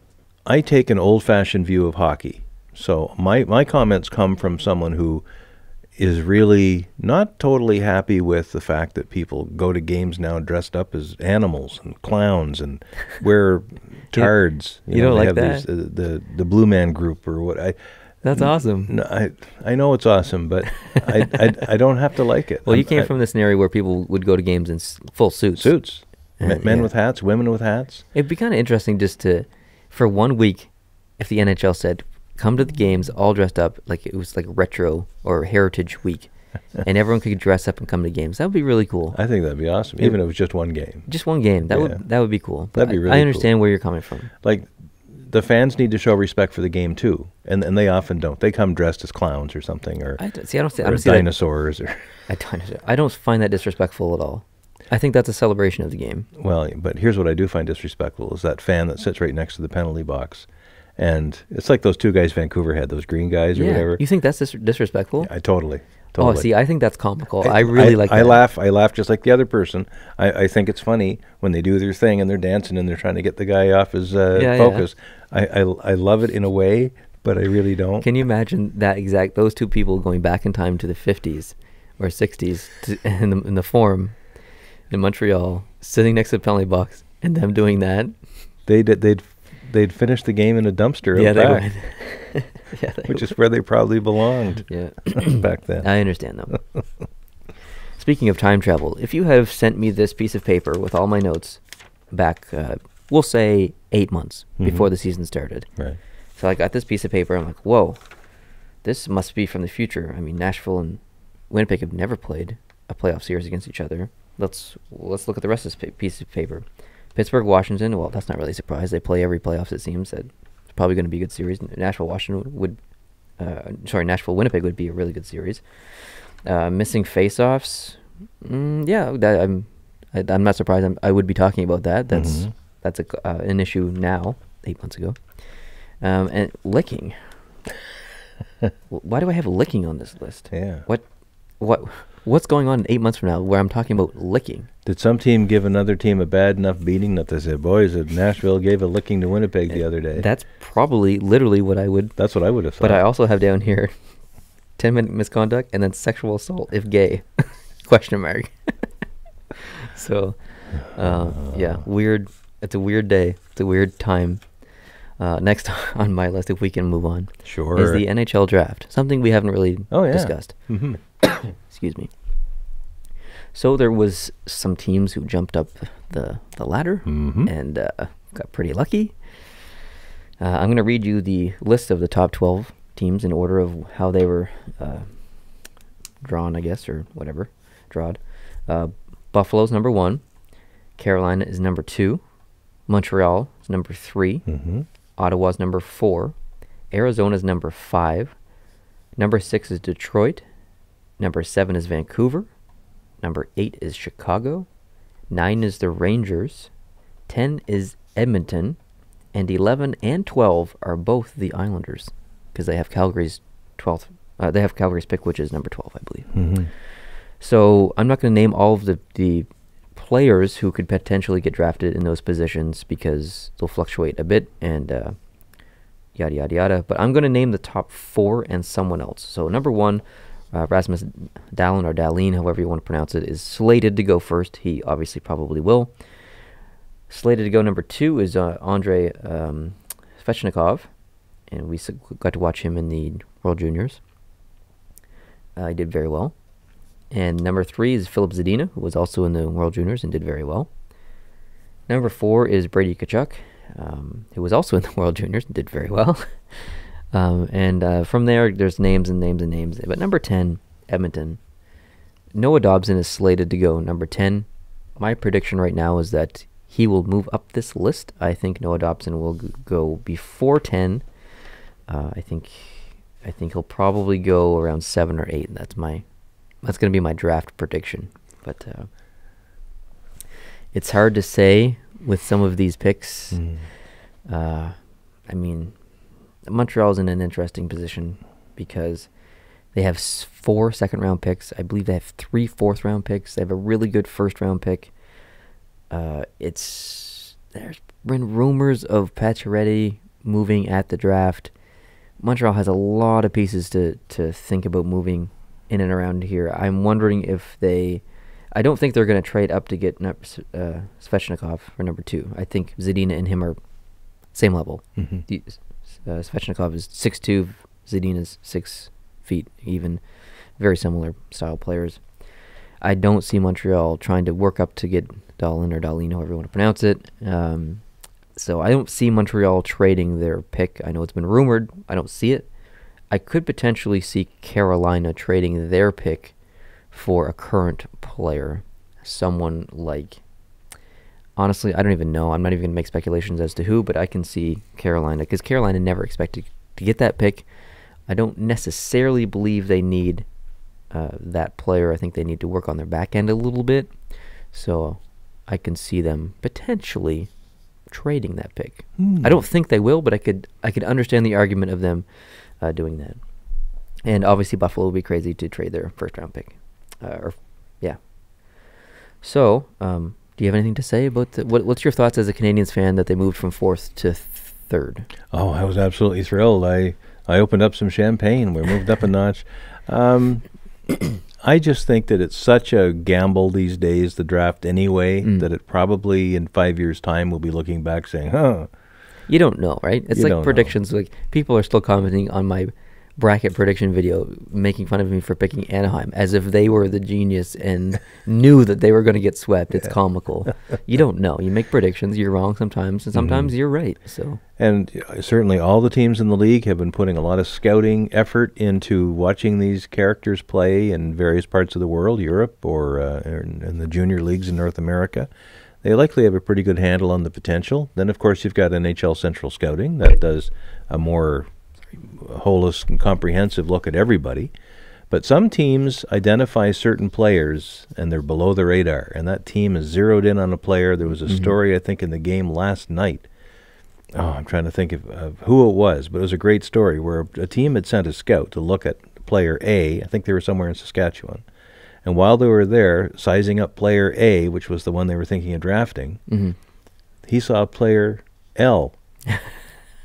I take an old-fashioned view of hockey. So my my comments come from someone who is really not totally happy with the fact that people go to games now dressed up as animals and clowns and wear tards. you don't they like have These, uh, the the Blue Man Group or what? I That's awesome. no, I I know it's awesome, but I, I I don't have to like it. Well, you I'm- came I- from the scenario where people would go to games in s- full suits. suits, Uh, Men, men yeah. with hats, women with hats. It'd be kind of interesting just to, for one week, if the NHL said, come to the games all dressed up like it was like retro or heritage week, and everyone could dress up and come to games. That would be really cool. I think that'd be awesome, even if it was just one game. Just one game. That Yeah. would that would be cool. But That'd be really I cool. understand where you're coming from. Like, the fans need to show respect for the game too, and and they often don't. They come dressed as clowns or something, or, I don't, see. I don't see. I don't see that. dinosaurs, or I don't, I don't find that disrespectful at all. I think that's a celebration of the game. well. But here's what I do find disrespectful: is that fan that sits right next to the penalty box, and it's like those two guys Vancouver had, those green guys or yeah. whatever. You think that's dis- disrespectful? I totally, totally. Oh, see, I think that's comical. I, really like. I that. laugh. I laugh just like the other person. I, I think it's funny when they do their thing and they're dancing and they're trying to get the guy off his uh, Yeah, yeah. focus. I, I I love it in a way, but I really don't. Can you imagine that exact those two people going back in time to the 50s or 60s in the in the forum in Montreal, sitting next to the penalty box, and them doing that? They did. They'd they'd finish the game in a dumpster. yeah, they back, would. yeah, they which would. is where they probably belonged yeah. back then. I understand though. Speaking of time travel, if you have sent me this piece of paper with all my notes back, uh, we'll say eight months before Mhm. the season started. right. So I got this piece of paper. I'm like, whoa, this must be from the future. I mean, Nashville and Winnipeg have never played a playoff series against each other. Let's let's look at the rest of this piece of paper. Pittsburgh, Washington. Well, that's not really a surprise. They play every playoffs. It seems that it's probably going to be a good series. Nashville, Washington would, uh, sorry, Nashville, Winnipeg would be a really good series. Uh, missing face-offs. Mm, yeah, that, I'm. I, I'm not surprised. I'm, I would be talking about that. That's Mhm. that's a, uh, an issue now. Eight months ago. Um, and licking. Why do I have licking on this list? Yeah. What, what, what's going on eight months from now where I'm talking about licking? Did some team give another team a bad enough beating that they said, "Boys, uh, Nashville gave a licking to Winnipeg the other day"? That's probably literally what I would. That's what I would have thought. But I also have down here, ten minute misconduct and then sexual assault if gay, question mark. so, uh, yeah, weird. It's a weird day. It's a weird time. Uh, next on my list, if we can move on, sure. is the NHL draft. Something we haven't really oh yeah. discussed. hmm Excuse me. So there was some teams who jumped up the the ladder Mhm. and uh, got pretty lucky. Uh, I'm going to read you the list of the top 12 teams in order of how they were uh, drawn, I guess, or whatever, drawed. Uh, Buffalo's number one. Carolina is number two. Montreal is number three. hmm Ottawa's number four. Arizona's number five. Number six is Detroit. Number seven is Vancouver. Number eight is Chicago. Nine is the Rangers. Ten is Edmonton. And 11 and 12 are both the Islanders because they have Calgary's 12th. Uh, they have Calgary's pick, which is number 12, I believe. hmm So I'm not going to name all of the, the players who could potentially get drafted in those positions because they'll fluctuate a bit and uh, yada yada yada. But I'm going to name the top four and someone else. So number one, uh, Rasmus Dahlin or Dahlin, however you want to pronounce it, is slated to go first. He obviously probably will. Slated to go number two is uh, Andrei um, Svechnikov, and we got to watch him in the World Juniors. Uh, he did very well. And number three is Filip Zadina, who was also in the World Juniors and did very well. Number four is Brady Tkachuk, um, who was also in the World Juniors and did very well. um, and uh, from there, there's names and names and names. But number 10, Edmonton. Noah Dobson is slated to go number 10. My prediction right now is that he will move up this list. I think Noah Dobson will go before 10. Uh, I think I think he'll probably go around 7 or 8. That's my that's going to be my draft prediction. But uh, it's hard to say with some of these picks. Mm. Uh, I mean, Montreal's in an interesting position because they have four second round picks. I believe they have three fourth round picks. They have a really good first round pick. Uh, it's there's been rumors of Pacioretty moving at the draft. Montreal has a lot of pieces to to think about moving in and around here. I'm wondering if they. I don't think they're going to trade up to get uh, Svechnikov for number two. I think Zadina and him are same level. Mhm. The, uh, Svechnikov is six two, is six feet even. Very similar style players. I don't see Montreal trying to work up to get Dahlin or Dahlin, however you want to pronounce it. Um, so I don't see Montreal trading their pick. I know it's been rumored. I don't see it. I could potentially see Carolina trading their pick for a current player, someone like. Honestly, I don't even know. I'm not even going to make speculations as to who, but I can see Carolina because Carolina never expected to get that pick. I don't necessarily believe they need uh, that player. I think they need to work on their back end a little bit. So I can see them potentially trading that pick. I don't think they will, but I could I could understand the argument of them uh, doing that. And obviously, Buffalo would be crazy to trade their first round pick, uh, or yeah. So, um, do you have anything to say about the, what? What's your thoughts as a Canadiens fan that they moved from fourth to th- third? Oh, I was absolutely thrilled. I I opened up some champagne. We moved up a notch. Um, I just think that it's such a gamble these days, the draft anyway, Mm. that it probably in five years' time we'll be looking back saying, "Huh, You don't know, right? It's like know. predictions. Like people are still commenting on my bracket prediction video, making fun of me for picking Anaheim as if they were the genius and knew that they were going to get swept. It's comical. you don't know. You make predictions. You're wrong sometimes, and sometimes you're right. So And uh, certainly, all the teams in the league have been putting a lot of scouting effort into watching these characters play in various parts of the world, Europe or uh, in, in the junior leagues in North America. They likely have a pretty good handle on the potential. Then, of course, you've got NHL Central Scouting that does a more holistic and comprehensive look at everybody. But some teams identify certain players and they're below the radar, and that team is zeroed in on a player. There was a story, I think, in the game last night oh, I'm trying to think of, of who it was, but it was a great story where a team had sent a scout to look at player A. I think they were somewhere in Saskatchewan. And while they were there sizing up player A, which was the one they were thinking of drafting, mhm. he saw player L.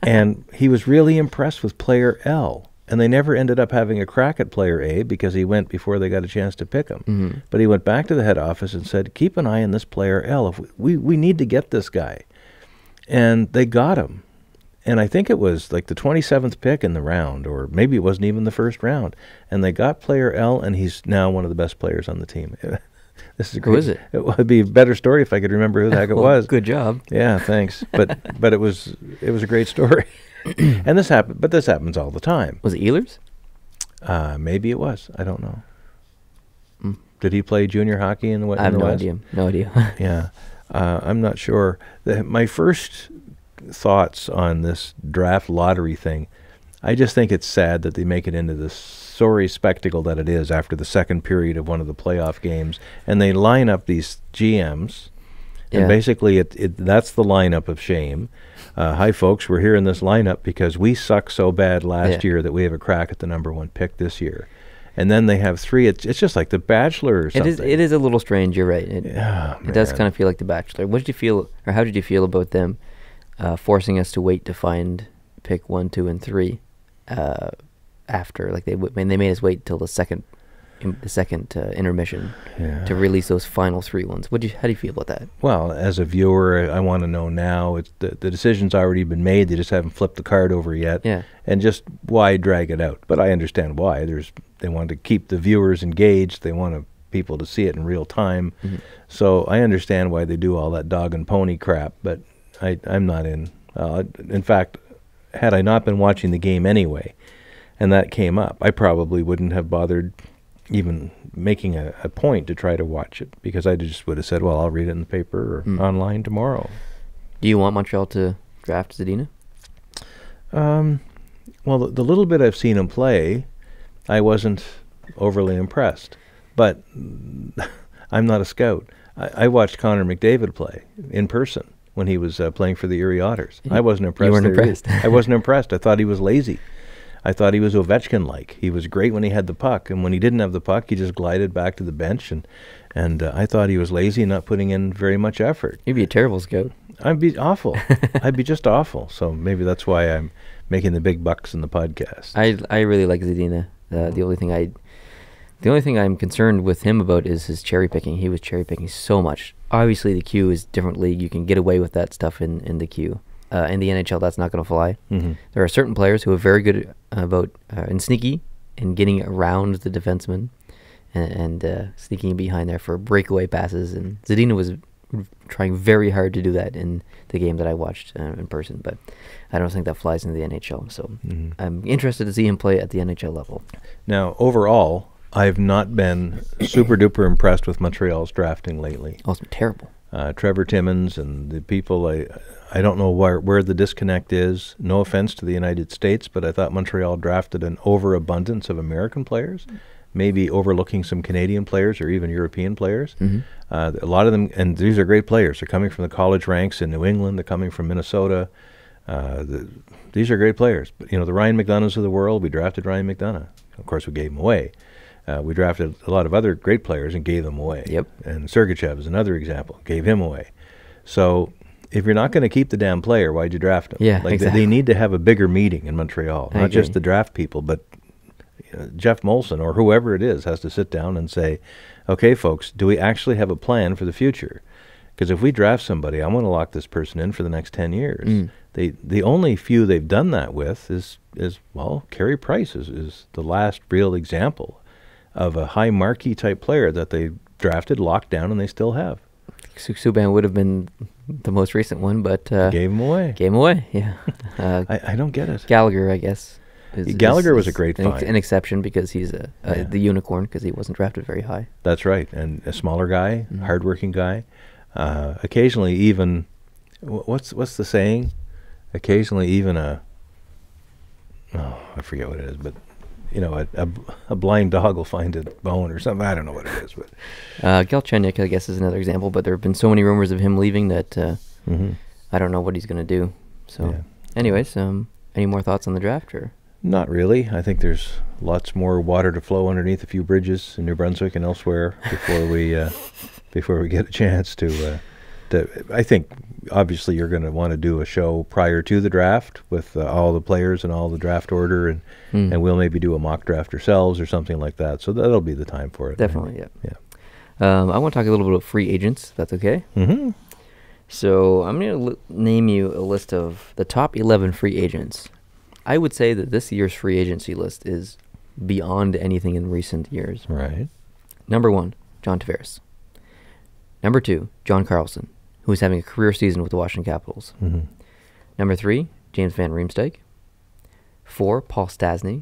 and he was really impressed with player L. And they never ended up having a crack at player A because he went before they got a chance to pick him. Mhm. But he went back to the head office and said, "Keep an eye on this player L. If we, we, we need to get this guy." And they got him. And I think it was like the 27th pick in the round, or maybe it wasn't even the first round. And they got player L, and he's now one of the best players on the team. this is a great, is it? It would be a better story if I could remember who the heck it Well, was. Good job. Yeah, thanks. But but it was it was a great story. and this happened, but this happens all the time. Was it Ehlers? Uh, maybe it was. I don't know. Mm. Did he play junior hockey in the, we- I have the no West? idea. No idea. Yeah, uh, I'm not sure. The, my first thoughts on this draft lottery thing, I just think it's sad that they make it into this sorry spectacle that it is after the second period of one of the playoff games, and they line up these GMs, Yeah. and basically it, it that's the lineup of shame. Uh, hi, folks, we're here in this lineup because we suck so bad last Yeah. year that we have a crack at the number one pick this year. And then they have three. It's, it's just like The Bachelor or It is. It is a little strange. You're right. It, Yeah, it does kind of feel like The Bachelor. What did you feel, or how did you feel about them uh, forcing us to wait to find pick one, two, and three uh, after? Like they, w- mean, they made us wait till the second, the second uh, intermission Yeah. to release those final three ones. What do you? How do you feel about that? Well, as a viewer, I, I want to know now. It's the, the decision's already been made. They just haven't flipped the card over yet. Yeah. And just why drag it out? But I understand why. There's they want to keep the viewers engaged. They want to, people to see it in real time. Mhm. So I understand why they do all that dog and pony crap. But I I'm not in. Uh, in fact, had I not been watching the game anyway, and that came up, I probably wouldn't have bothered even making a, a point to try to watch it because I just would have said, well, I'll read it in the paper or Hmm. online tomorrow. Do you want Montreal to draft Zadina? Um, well, the, the little bit I've seen him play, I wasn't overly impressed. But I'm not a scout. I, I watched Connor McDavid play in person when he was uh, playing for the Erie Otters. I wasn't impressed. You weren't impressed. I wasn't impressed. I thought he was lazy. I thought he was Ovechkin-like. He was great when he had the puck, and when he didn't have the puck, he just glided back to the bench. And and uh, I thought he was lazy and not putting in very much effort. You'd be a terrible scout. I'd be awful. I'd be just awful. So maybe that's why I'm making the big bucks in the podcast. I I really like Zadina. Uh, the only thing I, the only thing I'm concerned with him about is his cherry picking. He was cherry picking so much. Obviously, the Q is a different league. You can get away with that stuff in in the Q. Uh, in the NHL, that's not going to fly. hmm There are certain players who are very good about uh, and sneaky in getting around the defenseman and, and uh, sneaking behind there for breakaway passes. And Zadina was trying very hard to do that in the game that I watched uh, in person, but I don't think that flies in the NHL. So Mhm. I'm interested to see him play at the NHL level. Now, overall, I've not been super duper impressed with Montreal's drafting lately. Oh, it's terrible. Uh, Trevor Timmins and the people, I, I don't know where, where the disconnect is. No offense to the United States, but I thought Montreal drafted an overabundance of American players, maybe overlooking some Canadian players or even European players. Mhm. Uh, a lot of them, and these are great players. They're coming from the college ranks in New England. They're coming from Minnesota. Uh, the, these are great players. But you know, the Ryan McDonoughs of the world. We drafted Ryan McDonough. Of course, we gave him away. Uh, we drafted a lot of other great players and gave them away. Yep. And Sergachev is another example. Gave him away. So if you're not going to keep the damn player, why'd you draft him? Yeah, like they- exactly. they need to have a bigger meeting in Montreal, I not just the draft people, but uh, Jeff Molson or whoever it is has to sit down and say, okay, folks, do we actually have a plan for the future? Because if we draft somebody, I want to lock this person in for the next ten years. Mm. They the only few they've done that with is is well, Carey Price is, is the last real example of a high marquee type player that they drafted, locked down, and they still have. Su- Subban would have been the most recent one, but uh, Gave him away. gave him away. Yeah. Uh, I, I don't get it. Gallagher, I guess. is- Gallagher was a great an, ex- an exception because he's a, a Yeah. the unicorn because he wasn't drafted very high. That's right, and a smaller guy, Mhm. hardworking guy. Uh, occasionally, even what's what's the saying? Occasionally, even a oh, I forget what it is, but you know, a a blind dog will find a bone or something. I don't know what it is, but Uh, Galchenyuk, I guess, is another example, but there have been so many rumors of him leaving that uh, mm-hmm. I don't know what he's going to do. So, Yeah. anyways, um, any more thoughts on the draft? Or not really. I think there's lots more water to flow underneath a few bridges in New Brunswick and elsewhere before we uh, before we get a chance to. Uh, to I think obviously you're going to want to do a show prior to the draft with uh, all the players and all the draft order, and Hmm. and we'll maybe do a mock draft ourselves or something like that. So that'll be the time for it. definitely, yeah. Yeah. Um, I want to talk a little bit about free agents. if That's okay. Mm-hmm. So I'm going to l- name you a list of the top 11 free agents. I would say that this year's free agency list is beyond anything in recent years. Right. Number one, John Tavares. Number two, John Carlson, who is having a career season with the Washington Capitals. Mm-hmm. Number three, James Van Riemsdyk. Four, Paul Stastny.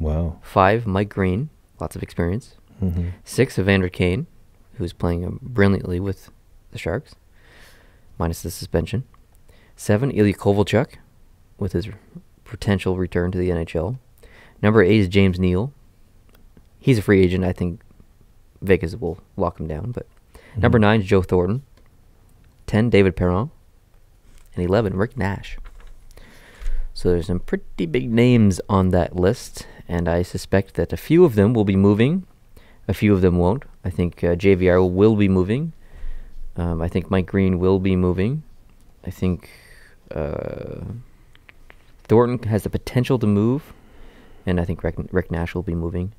Wow. Five, Mike Green, lots of experience. Mm-hmm. Six, Evander Kane, who's playing brilliantly with the Sharks, minus the suspension. Seven, Ilya Kovalchuk, with his potential return to the NHL. Number eight is James Neal. He's a free agent. I think Vegas will lock him down. But number Mhm. nine is Joe Thornton. Ten, David Perron. And eleven, Rick Nash. So there's some pretty big names on that list, and I suspect that a few of them will be moving, a few of them won't. I think uh, JVR will be moving. Um, I think Mike Green will be moving. I think uh, Thornton has the potential to move, and I think Rick, Rick Nash will be moving.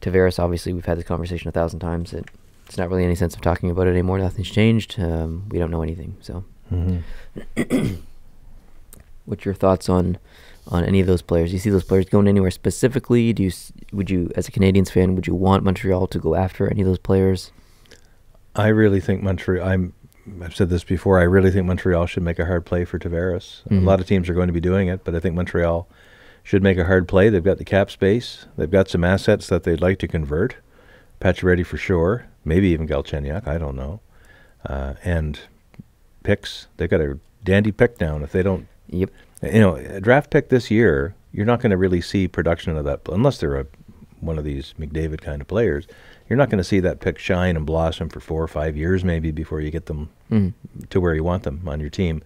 Tavares, obviously, we've had this conversation a thousand times. It's not really any sense of talking about it anymore. Nothing's changed. Um, we don't know anything. So, Mm-hmm. what's your thoughts on on any of those players? Do you see those players going anywhere specifically? Do you would you, as a Canadiens fan, would you want Montreal to go after any of those players? I really think Montreal. I'm. I've said this before. I really think Montreal should make a hard play for Tavares. Mhm. A lot of teams are going to be doing it, but I think Montreal should make a hard play. They've got the cap space. They've got some assets that they'd like to convert. Pacioretty for sure. Maybe even Galchenyuk. I don't know. Uh, and picks. They got a dandy pick down. If they don't, Yep. you know, a draft pick this year, you're not going to really see production of that unless they're a one of these McDavid kind of players. You're not going to see that pick shine and blossom for four or five years maybe before you get them Mhm. to where you want them on your team.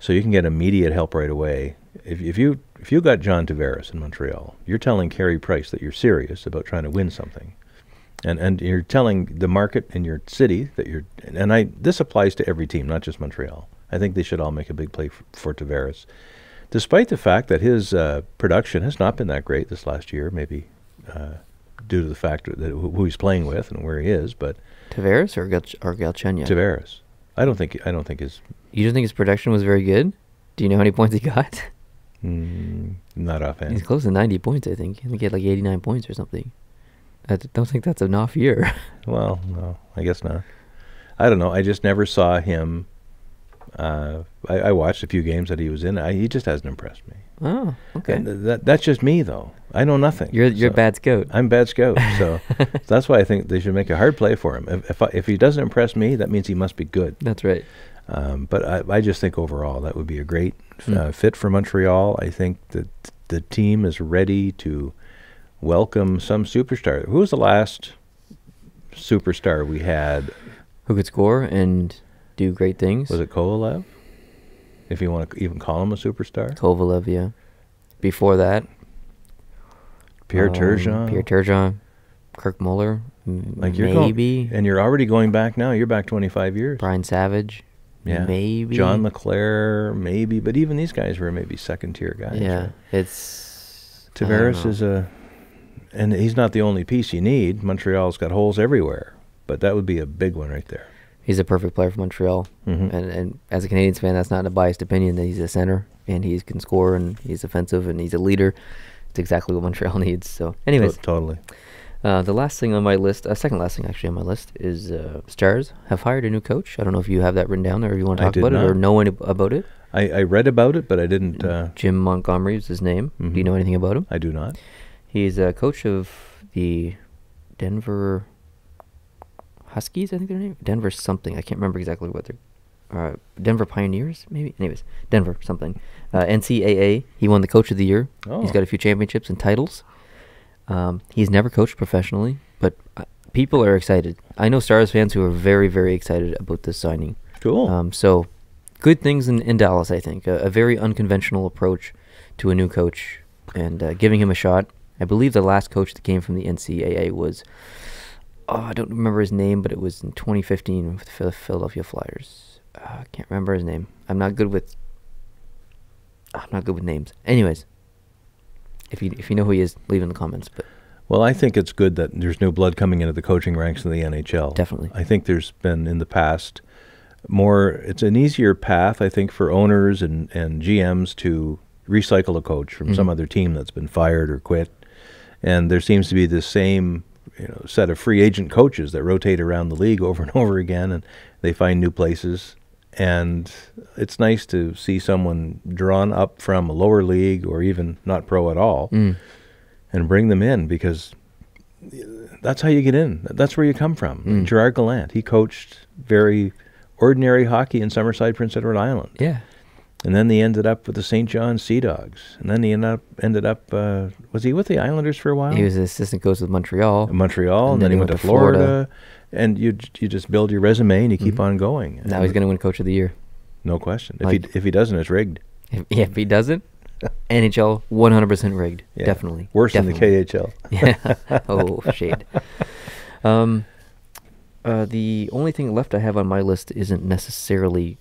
So you can get immediate help right away. If, if you if you got John Tavares in Montreal, you're telling Carey Price that you're serious about trying to win something, and and you're telling the market in your city that you're. And I this applies to every team, not just Montreal. I think they should all make a big play for, for Tavares, despite the fact that his uh, production has not been that great this last year. Maybe uh, due to the fact that who he's playing with and where he is, but Tavares or Gal- or Galchenyuk? Tavares, I don't think I don't think his You don't think his production was very good? Do you know how many points he got? Mm, not offhand. He's close to 90 points, I think. I think he had like 89 points or something. I don't think that's an off year. Well, no, I guess not. I don't know. I just never saw him. Uh, I, I watched a few games that he was in. I, he just hasn't impressed me. oh, okay. And th- that that's just me, though. I know nothing. You're you're so- bad scout. I'm bad scout, so that's why I think they should make a hard play for him. If if, I, if he doesn't impress me, that means he must be good. That's right. Um, but I, I just think overall that would be a great Hmm. uh, fit for Montreal. I think that the team is ready to welcome some superstar. Who was the last superstar we had? Who could score and do great things? Was it Kovalev? If you want to even call him a superstar, Kovalev, yeah. Before that, Pierre um, Turgeon. Pierre Turgeon, Kirk Muller, Like you're going- maybe and you're already going back now. You're back 25 years. Brian Savage, Yeah. maybe John LeClair, maybe, but even these guys were maybe second tier guys. Yeah, right? it's Tavares is a, and he's not the only piece you need. Montreal's got holes everywhere, but that would be a big one right there. He's a perfect player for Montreal, Mhm. and and as a Canadiens fan, that's not a biased opinion. That he's a center and he can score and he's offensive and he's a leader. It's exactly what Montreal needs. So, anyways, To- totally. Uh, the last thing on my list, uh, second last thing actually on my list, is uh, Stars have hired a new coach. I don't know if you have that written down there or you want to talk about it or know any about it. I, I read about it, but I didn't. Uh, Jim Montgomery is his name. Do you Mhm. know anything about him? I do not. He's a coach of the Denver Huskies, I think their name. Denver something. I can't remember exactly what they're. Uh, Denver Pioneers, maybe. Anyways, Denver something. Uh, NCAA. He won the Coach of the Year. Oh. He's got a few championships and titles. Um, he's never coached professionally, but uh, people are excited. I know Stars fans who are very, very excited about this signing. Cool. Um, so, good things in, in Dallas, I think. A, a very unconventional approach to a new coach and uh, giving him a shot. I believe the last coach that came from the NCAA was, oh, I don't remember his name, but it was in 2015 with the Philadelphia Flyers. Uh, I can't remember his name. I'm not good with. I'm not good with names. Anyways, if you if you know who he is, leave in the comments. But well, I think it's good that there's new blood coming into the coaching ranks of the NHL. Definitely. I think there's been in the past more. It's an easier path, I think, for owners and and GMs to recycle a coach from some Mhm. other team that's been fired or quit. And there seems to be the same you know set of free agent coaches that rotate around the league over and over again, and they find new places. And it's nice to see someone drawn up from a lower league or even not pro at all mm, and bring them in because that's how you get in. That's where you come from. Mm. Gerard Gallant, he coached very ordinary hockey in Summerside, Prince Edward Island. yeah, And then he ended up with the St. John Sea Dogs. And then he ended up, ended up uh, was he with the Islanders for a while? he was an assistant coach with Montreal. Montreal, and, then, he went, to Florida. And you you just build your resume and you keep Mhm. on going. Now he's going to win Coach of the Year. No question. If he if he doesn't, it's rigged. If, yeah, if he doesn't, NHL 100% rigged. Yeah. Definitely. Worse Definitely. than the KHL. Yeah. oh, shade. Um, uh, the only thing left I have on my list isn't necessarily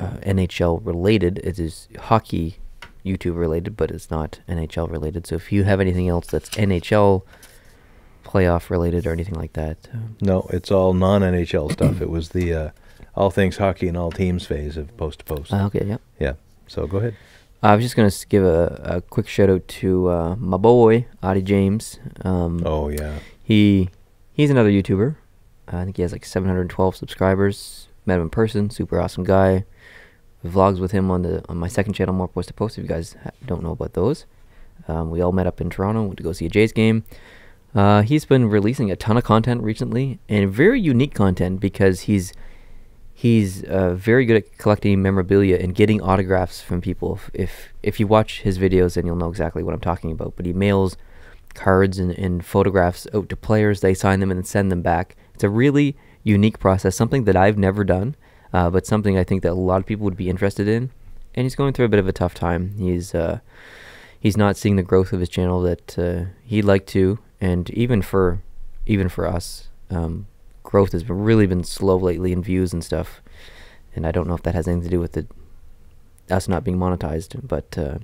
uh, NHL related. It is hockey YouTube related, but it's not NHL related. So if you have anything else that's NHL playoff related or anything like that, um, No, it's all non NHL stuff. It was the uh, all things hockey and all teams phase of post to post. uh, okay, yeah. Yeah. So go ahead. I was just gonna give a, a quick shout out to uh, my boy Audie James. Um, Oh yeah. He he's another YouTuber. I think he has like 712 subscribers. Met him in person. Super awesome guy. Vlogs with him on the on my second channel, more post to post. If you guys don't know about those, um, we all met up in Toronto. Went to go see a Jays game. Uh, he's been releasing a ton of content recently, and very unique content because he's he's uh, very good at collecting memorabilia and getting autographs from people. If, if if you watch his videos, then you'll know exactly what I'm talking about. But he mails cards and, and photographs out to players. They sign them and send them back. It's a really unique process, something that I've never done, uh, but something I think that a lot of people would be interested in. And he's going through a bit of a tough time. He's uh, he's not seeing the growth of his channel that uh, he'd like to, and even for even for us, um, growth has really been slow lately in views and stuff. And I don't know if that has anything to do with the us not being monetized, but uh,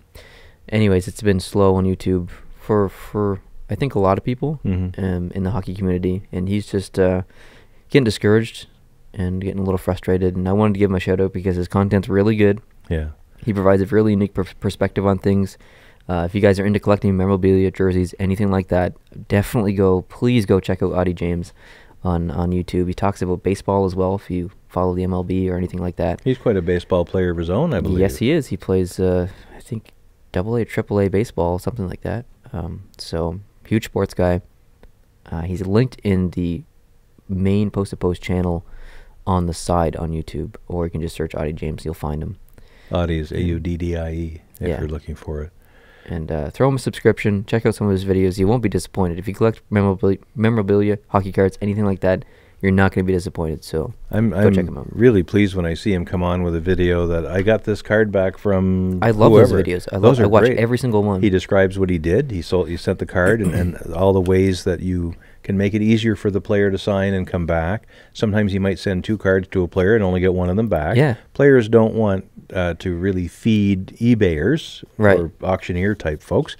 anyways, it's been slow on YouTube for for I think a lot of people Mhm. um, in the hockey community, and he's just uh, getting discouraged and getting a little frustrated. And I wanted to give him a shout out because his content's really good. Yeah. He provides a really unique per- perspective on things. Uh, if you guys are into collecting memorabilia, jerseys, anything like that, definitely go. Please go check out Audie James on on YouTube. He talks about baseball as well. If you follow the MLB or anything like that. He's quite a baseball player of his own, I believe. Yes, he is. He plays, uh, I think, double A, triple A baseball, something like that. Um, so huge sports guy. Uh, he's linked in the main post to post channel on the side on YouTube, or you can just search Audie James. You'll find him. Audie is A U D D I E if Yeah. you're looking for it. And uh, throw him a subscription. Check out some of his videos. You won't be disappointed. If you collect memorabilia, memorabilia hockey cards, anything like that, you're not going to be disappointed. So I'm, Go I'm check him out. really pleased when I see him come on with a video that I got this card back from. I love whoever. those videos. I, Those love, I are watch great. every single one. He describes what he did. He sold. He sent the card and, and all the ways that you can make it easier for the player to sign and come back. Sometimes he might send two cards to a player and only get one of them back. Yeah. Players don't want uh, to really feed eBayers Right. or auctioneer type folks.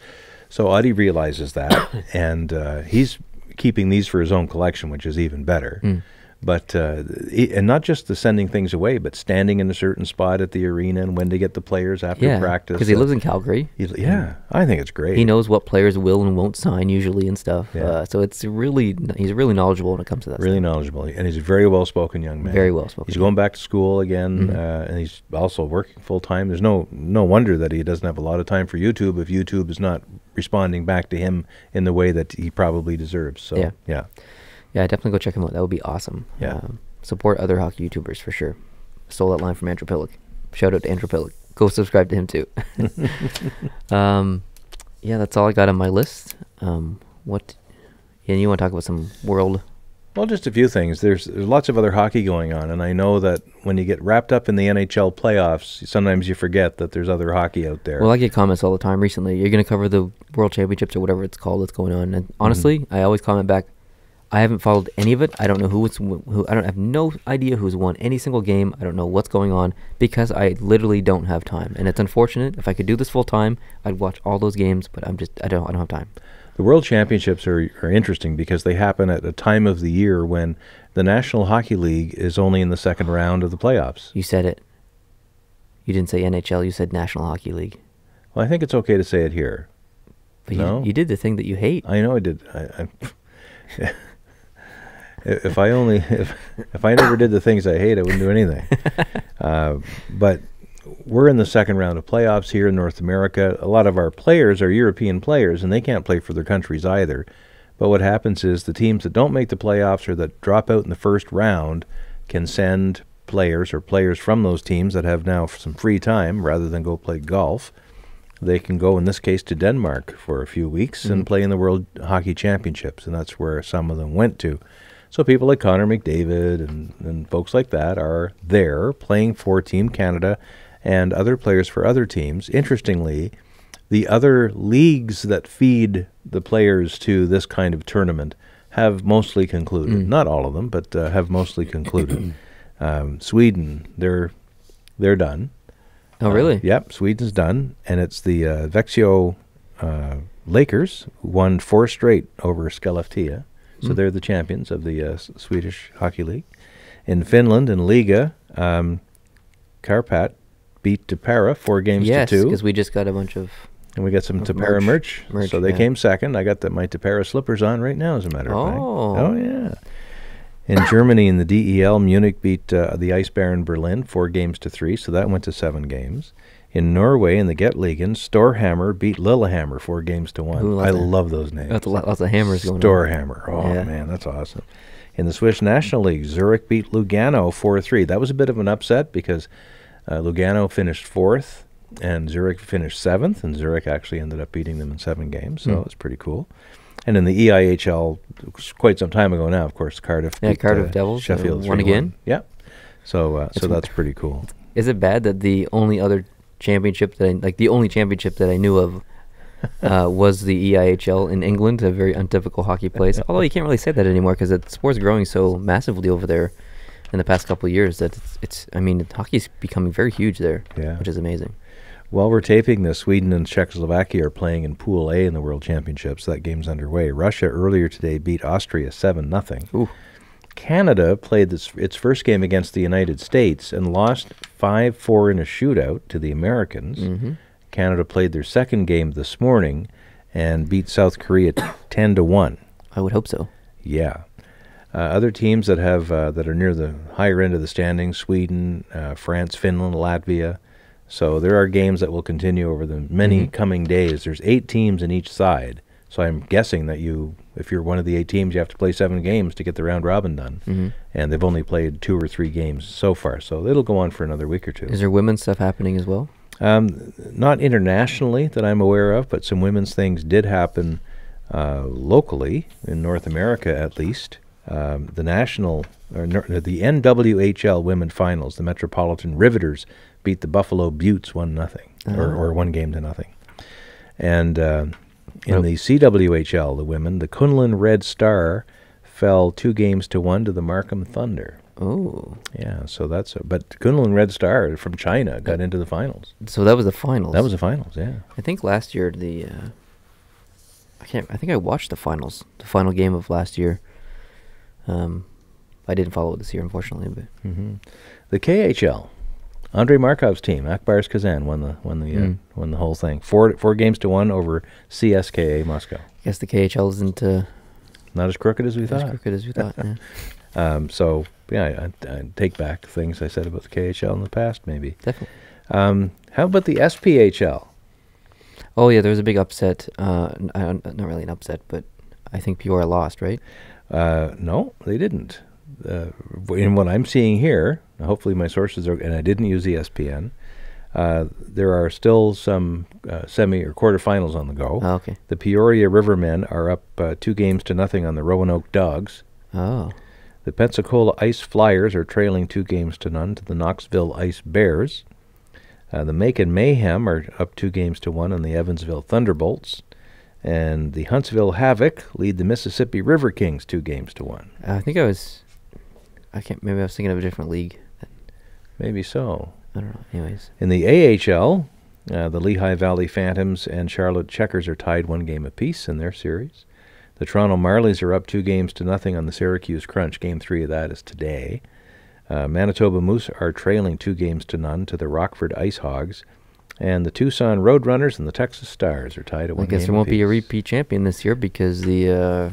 So Audie realizes that, and uh, he's keeping these for his own collection, which is even better. Mm. But uh, he- and not just the sending things away, but standing in a certain spot at the arena and when to get the players after yeah, practice. because he Uh, lives in Calgary. He's, yeah, I think it's great. He knows what players will and won't sign usually and stuff. Yeah. Uh, so it's really he's really knowledgeable when it comes to that. really knowledgeable, and he's a very well spoken young man. Very well-spoken. He's going back to school again, Mhm. uh, and he's also working full time. There's no no wonder that he doesn't have a lot of time for YouTube if YouTube is not responding back to him in the way that he probably deserves. So Yeah. yeah, Yeah, definitely go check him out. That would be awesome. Yeah. Um, support other hockey YouTubers for sure. Stole that line from Andrew Pillock. Shout out to Andrew Pillock. Go subscribe to him too. um, yeah, that's all I got on my list. Um, what? And you want to talk about some world? Well, just a few things. There's, there's lots of other hockey going on, and I know that when you get wrapped up in the NHL playoffs, sometimes you forget that there's other hockey out there. Well, I get comments all the time recently. You're going to cover the World Championships or whatever it's called that's going on. And honestly, I always comment back. I haven't followed any of it. I don't know who it's who. I don't have no idea who's won any single game. I don't know what's going on because I literally don't have time. And it's unfortunate. If I could do this full time, I'd watch all those games. But I'm just I don't I don't have time. The World Championships are, are interesting because they happen at a time of the year when the National Hockey League is only in the second round of the playoffs. You said it. You didn't say NHL. You said National Hockey League. Well, I think it's okay to say it here. But No. you, you did the thing that you hate. I know I did. I, I, if I only if if I never did the things I hate, I wouldn't do anything. uh, but we're in the second round of playoffs here in North America. A lot of our players are European players, and they can't play for their countries either. But what happens is the teams that don't make the playoffs or that drop out in the first round can send players or players from those teams that have now some free time rather than go play golf. They can go, in this case, to Denmark for a few weeks and Mhm. play in the World Hockey Championships, and that's where some of them went to. So people like Connor McDavid and, and folks like that are there playing for Team Canada and other players for other teams. Interestingly, the other leagues that feed the players to this kind of tournament have mostly concluded. Mm. Not all of them, but uh, have mostly concluded. um, Sweden, they're they're done. oh Uh, really? yep, Sweden's done, and it's the uh, Växjö uh, Lakers who won four straight over Skellefteå, so Mm. they're the champions of the uh, Swedish Hockey League. In Finland, in Liiga, um, Karpat beat Tappara four games yes, to two, because we just got a bunch of. and we got some Tappara merch. merch. Merch, so they yeah. came second. I got the, my Tappara slippers on right now, as a matter of fact. Oh. oh yeah. In Germany, in the DEL, Munich beat uh, the Eisbären Berlin four games to three, so that went to seven games. In Norway, in the GET-ligaen, Storhamar beat Lillehammer four games to one. Loves I love those names. Lots of, lots of hammers going on. Storhamar. Oh Yeah. man, that's awesome. In the Swiss National League, Zurich beat Lugano four three. That was a bit of an upset because uh, Lugano finished fourth and Zurich finished seventh, and Zurich actually ended up beating them in seven games. So Hmm. it was pretty cool. And in the EIHL, quite some time ago now, of course, Cardiff. Yeah, beat, Cardiff uh, Devils, uh, Sheffield won 3-1. again? Yeah. So uh, so that's pretty cool. Is it bad that the only other championship that I, like the only championship that I knew of uh, was the EIHL in England, a very untypical hockey place. Although you can't really say that anymore because the sport's growing so massively over there in the past couple of years that it's, it's I mean hockey's becoming very huge there, yeah. which is amazing. While we're taping this, Sweden and Czechoslovakia are playing in Pool A in the World Championships. That game's underway. Russia earlier today beat Austria 7 0. Canada played this, its first game against the United States and lost 5 4 in a shootout to the Americans. hmm Canada played their second game this morning and beat South Korea 10 to 1. I would hope so. Yeah. Uh, other teams that have uh, that are near the higher end of the standings: Sweden, uh, France, Finland, Latvia, So there are games that will continue over the many Mhm. coming days. There's eight teams in each side. So I'm guessing that you, if you're one of the eight teams, you have to play seven games to get the round robin done. hmm And they've only played two or three games so far. So it'll go on for another week or two. Is there women's stuff happening as well? Um, not internationally that I'm aware of, but some women's things did happen uh, locally in North America, at least. Um, the national, or the NWHL Women Finals, the Metropolitan Riveters beat the Buffalo Buttes one nothing, or, Oh. or one game to nothing. And uh, in the CWHL, the women, the Kunlun Red Star fell two games to one to the Markham Thunder. Oh, Yeah, so that's a, but Kunlun Red Star from China got into the finals. so that was the finals. That was the finals, yeah. I think last year the. Uh, I can't. I think I watched the finals, the final game of last year. Um, I didn't follow it this year, unfortunately, but hmm The KHL, Andrei Markov's team, Ak Bars Kazan won the won the uh, Mm. won the whole thing. Four four games to one over CSKA Moscow. I guess the KHL isn't uh, Not as crooked as we as thought. crooked as we thought. yeah. Um, so yeah, I, I take back things I said about the KHL in the past. Maybe. Definitely. Um, how about the SPHL? Oh yeah, there was a big upset. Uh, uh, not really an upset, but I think Peoria lost, right? Uh, no, they didn't. Uh, in what I'm seeing here, hopefully my sources are, and I didn't use ESPN. Uh, there are still some uh, semi or quarterfinals on the go. Oh, okay. The Peoria Rivermen are up uh, two games to nothing on the Roanoke Dogs. Oh, The Pensacola Ice Flyers are trailing two games to none to the Knoxville Ice Bears. Uh, the Macon Mayhem are up two games to one on the Evansville Thunderbolts. And the Huntsville Havoc lead the Mississippi River Kings two games to one. I think I was. I can't. Maybe I was thinking of a different league. Maybe so. I don't know. Anyways, In the AHL, uh, the Lehigh Valley Phantoms and Charlotte Checkers are tied one game apiece in their series. The Toronto Marlies are up two games to nothing on the Syracuse Crunch. Game three of that is today. Uh, Manitoba Moose are trailing two games to none to the Rockford Ice Hogs. And the Tucson Roadrunners and the Texas Stars are tied at one game. I guess there won't be a repeat champion this year because the uh,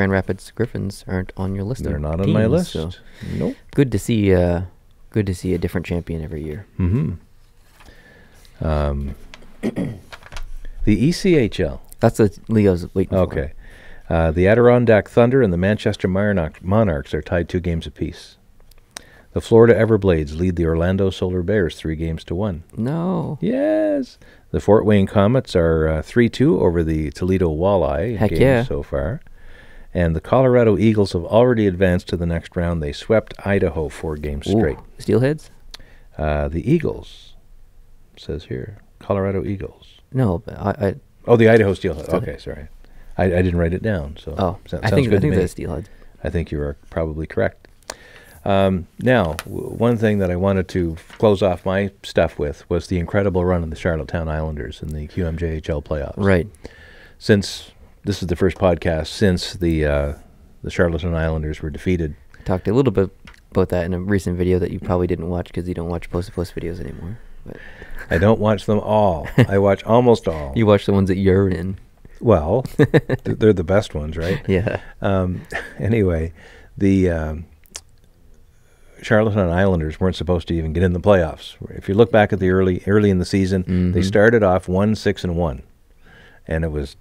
Grand Rapids Griffins aren't on your list. They're not on my list. so Nope. good to see. Uh, good to see a different champion every year. Mm-hmm. Um, the ECHL. That's what Leo's waiting for. Okay. Uh, the Adirondack Thunder and the Manchester Monarch- Monarchs are tied two games apiece. The Florida Everblades lead the Orlando Solar Bears three games to one. No. Yes. The Fort Wayne Comets are uh, 3 2 over the Toledo Walleye Heck games yeah. so far. And the Colorado Eagles have already advanced to the next round. They swept Idaho four games Ooh, straight. Steelheads? Uh, the Eagles, says here, Colorado Eagles. No, but I. I Oh, the Idaho Steelheads. Steelhead. Okay, sorry. I, I didn't write it down. So oh, so- I think I think that's Steelheads. I think you are probably correct. Um, now, w- one thing that I wanted to close off my stuff with was the incredible run of the Charlottetown Islanders in the QMJHL playoffs. Right. Since this is the first podcast since the uh, the Charlottetown Islanders were defeated. Talked a little bit about that in a recent video that you probably didn't watch because you don't watch post to post videos anymore. But I don't watch them all. I watch almost all. you watch the ones that you're in. well, th- they're the best ones, right? Yeah. Um, anyway, the um, Charlottetown Islanders weren't supposed to even get in the playoffs. If you look back at the early early in the season, they Mhm. started off one six and one, and it was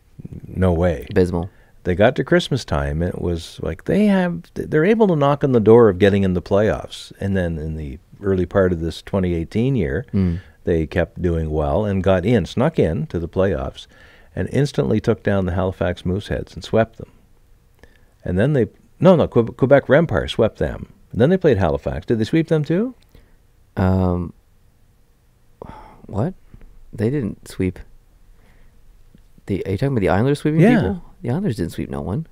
no way. Abysmal. They got to Christmas time, it was like they have they're able to knock on the door of getting in the playoffs. And then in the early part of this 2018 year, Mm. they kept doing well and got in, snuck in to the playoffs, and instantly took down the Halifax Mooseheads and swept them. And then they no no Quebec, Rempart swept them. And then they played Halifax. Did they sweep them too? Um. What? They didn't sweep. The are you talking about the Islanders sweeping Yeah. people? The Islanders didn't sweep no one.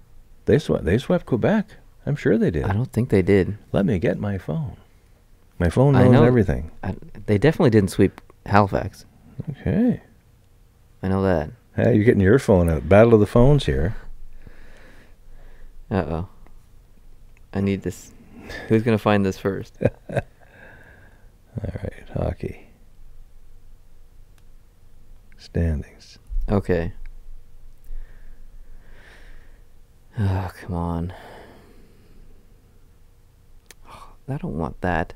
They swept they swept Quebec. I'm sure they did. I don't think they did. Let me get my phone. My phone I knows know- everything. I, they definitely didn't sweep Halifax. Okay. I know that. Hey, you're getting your phone out. Battle of the phones here. Uh oh. I need this. Who's gonna find this first? All right, hockey. Standings. Okay. Oh, come on. I don't want that.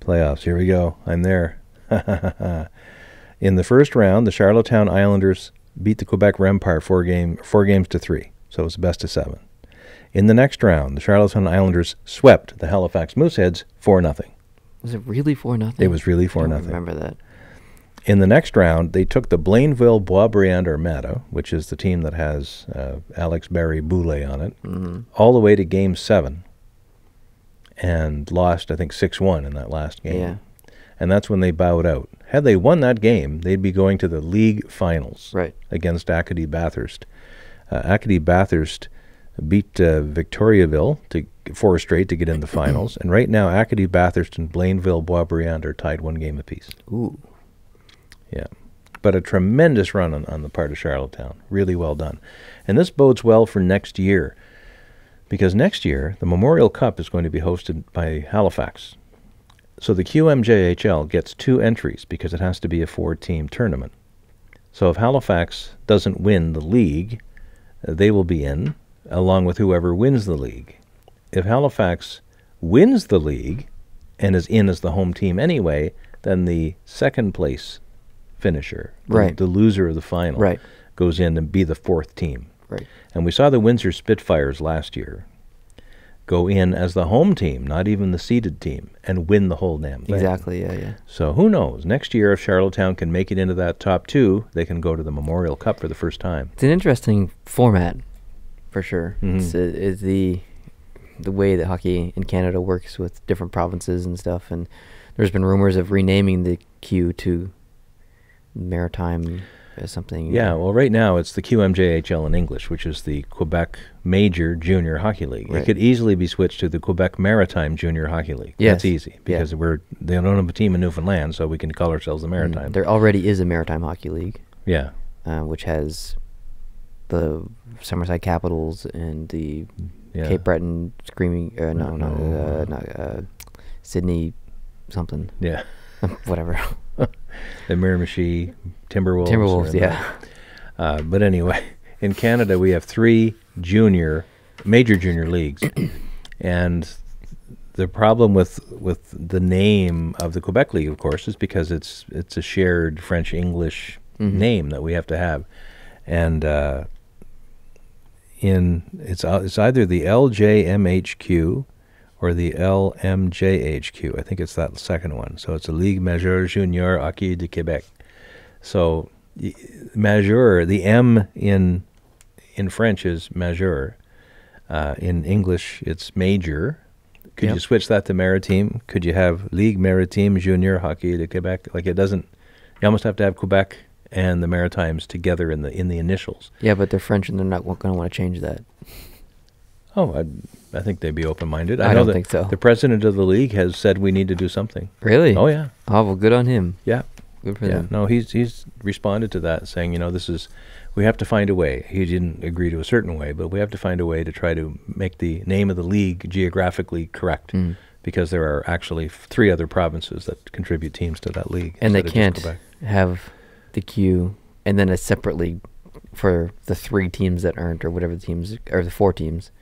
Playoffs. Here we go. I'm there. In the first round, the Charlottetown Islanders beat the Quebec Rempart four game four games to three, so it was best of seven. In the next round, the Charlottetown Islanders swept the Halifax Mooseheads four nothing. Was it really four nothing? It was really four nothing. Remember that? In the next round, they took the Blainville Boisbriand Armada, which is the team that has uh, Alex Barré-Boulet on it, hmm all the way to game seven and lost, I think, 6 1 in that last game. Yeah. And that's when they bowed out. Had they won that game, they'd be going to the league finals Right. against Acadie Bathurst. Uh, Acadie Bathurst beat uh, Victoriaville to four straight to get in the finals. And right now, Acadie Bathurst and Blainville Boisbriand are tied one game apiece. Ooh. Yeah. But a tremendous run on, on the part of Charlottetown. Really well done. And this bodes well for next year because next year the Memorial Cup is going to be hosted by Halifax. So the QMJHL gets two entries because it has to be a four team tournament. So if Halifax doesn't win the league, uh, they will be in along with whoever wins the league. If Halifax wins the league and is in as the home team anyway, then the second place finisher, Right. the loser of the final, Right. goes in and be the fourth team. Right. And we saw the Windsor Spitfires last year go in as the home team, not even the seeded team, and win the whole damn thing. Exactly. Yeah. Yeah. So who knows? Next year, if Charlottetown can make it into that top two, they can go to the Memorial Cup for the first time. It's an interesting format, for sure. Mhm. It's, uh, it's the the way that hockey in Canada works with different provinces and stuff. And there's been rumors of renaming the Q to Maritime uh, something. Yeah, well, right now it's the QMJHL in English, which is the Quebec Major Junior Hockey League. It could easily be switched to the Quebec Maritime Junior Hockey League. Yes. That's easy Yeah. because we're they don't have a team in Newfoundland, so we can call ourselves the Mm, Maritime. There already is a Maritime Hockey League, yeah, uh, which has the Summerside Capitals and the yeah. Cape Breton Screaming. Uh, no, no, No. uh, not uh, Sydney something. Yeah, Whatever. the Miramichi Timberwolves. Timberwolves. Yeah. Uh, but anyway, in Canada we have three junior, major junior leagues, and the problem with with the name of the Quebec League, of course, is because it's it's a shared French English Mhm. name that we have to have, and uh, in it's uh, it's either the LJMHQ or the LMJHQ. I think it's that second one. So it's a Ligue Major Junior Hockey de Québec. So y- majeur, the M in in French is majeur. Uh, in English, it's major. Could you switch that to maritime? Could you have Ligue Maritime Junior Hockey de Québec? Like it doesn't. You almost have to have Quebec and the Maritimes together in the in the initials. Yeah, but they're French and they're not going to want to change that. Oh, I, I think they'd be open minded. I know don't think so. The president of the league has said we need to do something. Really? Oh yeah, Oh, well, good on him. yeah. Good for yeah, them. no, he's he's responded to that, saying, you know, this is we have to find a way. He didn't agree to a certain way, but we have to find a way to try to make the name of the league geographically correct, Mm. because there are actually three other provinces that contribute teams to that league, And they instead of just can't have the Q and then a separate league for the three teams that aren't, or whatever the teams, or the four teams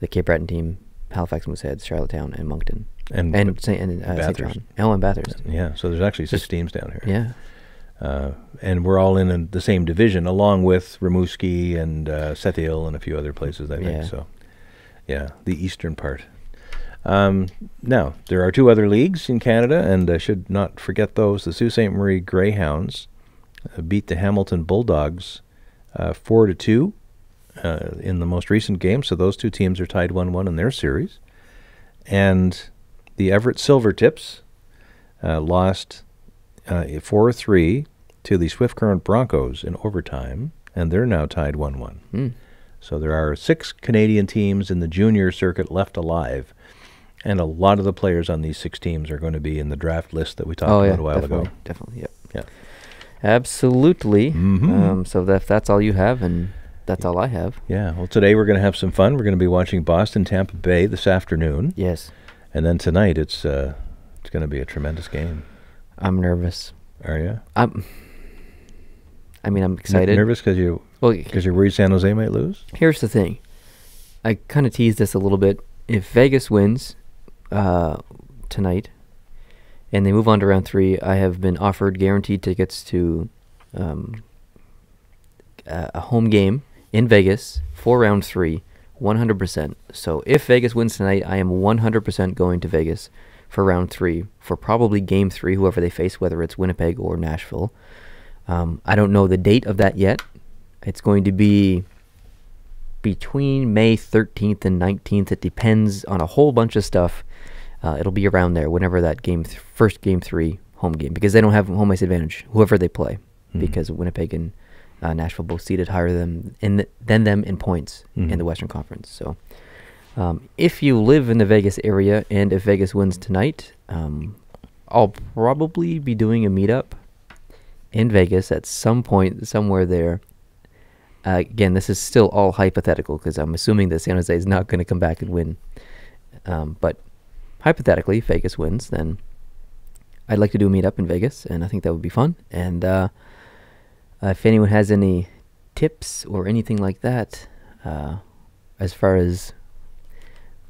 the Cape Breton team, Halifax Mooseheads, Charlottetown, and Moncton. and, And St. And, uh, Saint John. Oh, and Bathurst. yeah, so there's actually six Just- teams down here. Yeah. uh, and we're all in, in the same division, along with Rimouski and uh, and a few other places. I think Yeah. so. Yeah, the eastern part. Um, now there are two other leagues in Canada, and I should not forget those. The Sault Ste. Marie Greyhounds uh, beat the Hamilton Bulldogs uh, four to two uh, in the most recent game. So those two teams are tied one-one in their series, and the Everett Silvertips uh, lost uh, 4-3 to the Swift Current Broncos in overtime, and they're now tied 1-1. Mm. So there are six Canadian teams in the junior circuit left alive, and a lot of the players on these six teams are going to be in the draft list that we talked oh, about yeah. a while ago. Definitely. Yep. Yeah. Absolutely. Mhm. Um, so that, if that's all you have, and that's all I have. Yeah, well, today we're going to have some fun. We're going to be watching Boston Tampa Bay this afternoon, Yes. and then tonight it's uh, it's going to be a tremendous game. I'm nervous. Are you I'm. I mean, I'm excited. nervous because you Well, because you're worried San Jose might lose? here's the thing. I kind of teased this a little bit. If Vegas wins uh, tonight, and they move on to round three, I have been offered guaranteed tickets to um, a home game in Vegas for round three, 100%. So if Vegas wins tonight, I am 100% going to Vegas for round three for probably game three, whoever they face, whether it's Winnipeg or Nashville. Um, I don't know the date of that yet. It's going to be between May 13th and 19th. It depends on a whole bunch of stuff. Uh, it'll be around there whenever that game, th- first game three home game, because they don't have home ice advantage, whoever they play, Mhm. because Winnipeg and uh, Nashville both seated higher than in the, than them in points in Mhm. the Western Conference. So, um, if you live in the Vegas area and if Vegas wins tonight, um, I'll probably be doing a meetup in Vegas at some point somewhere there. Uh, again, this is still all hypothetical because I'm assuming that San Jose is not going to come back and win. Um, but hypothetically, if Vegas wins, then I'd like to do a meetup in Vegas, and I think that would be fun. And uh, uh, if anyone has any tips or anything like that, uh, as far as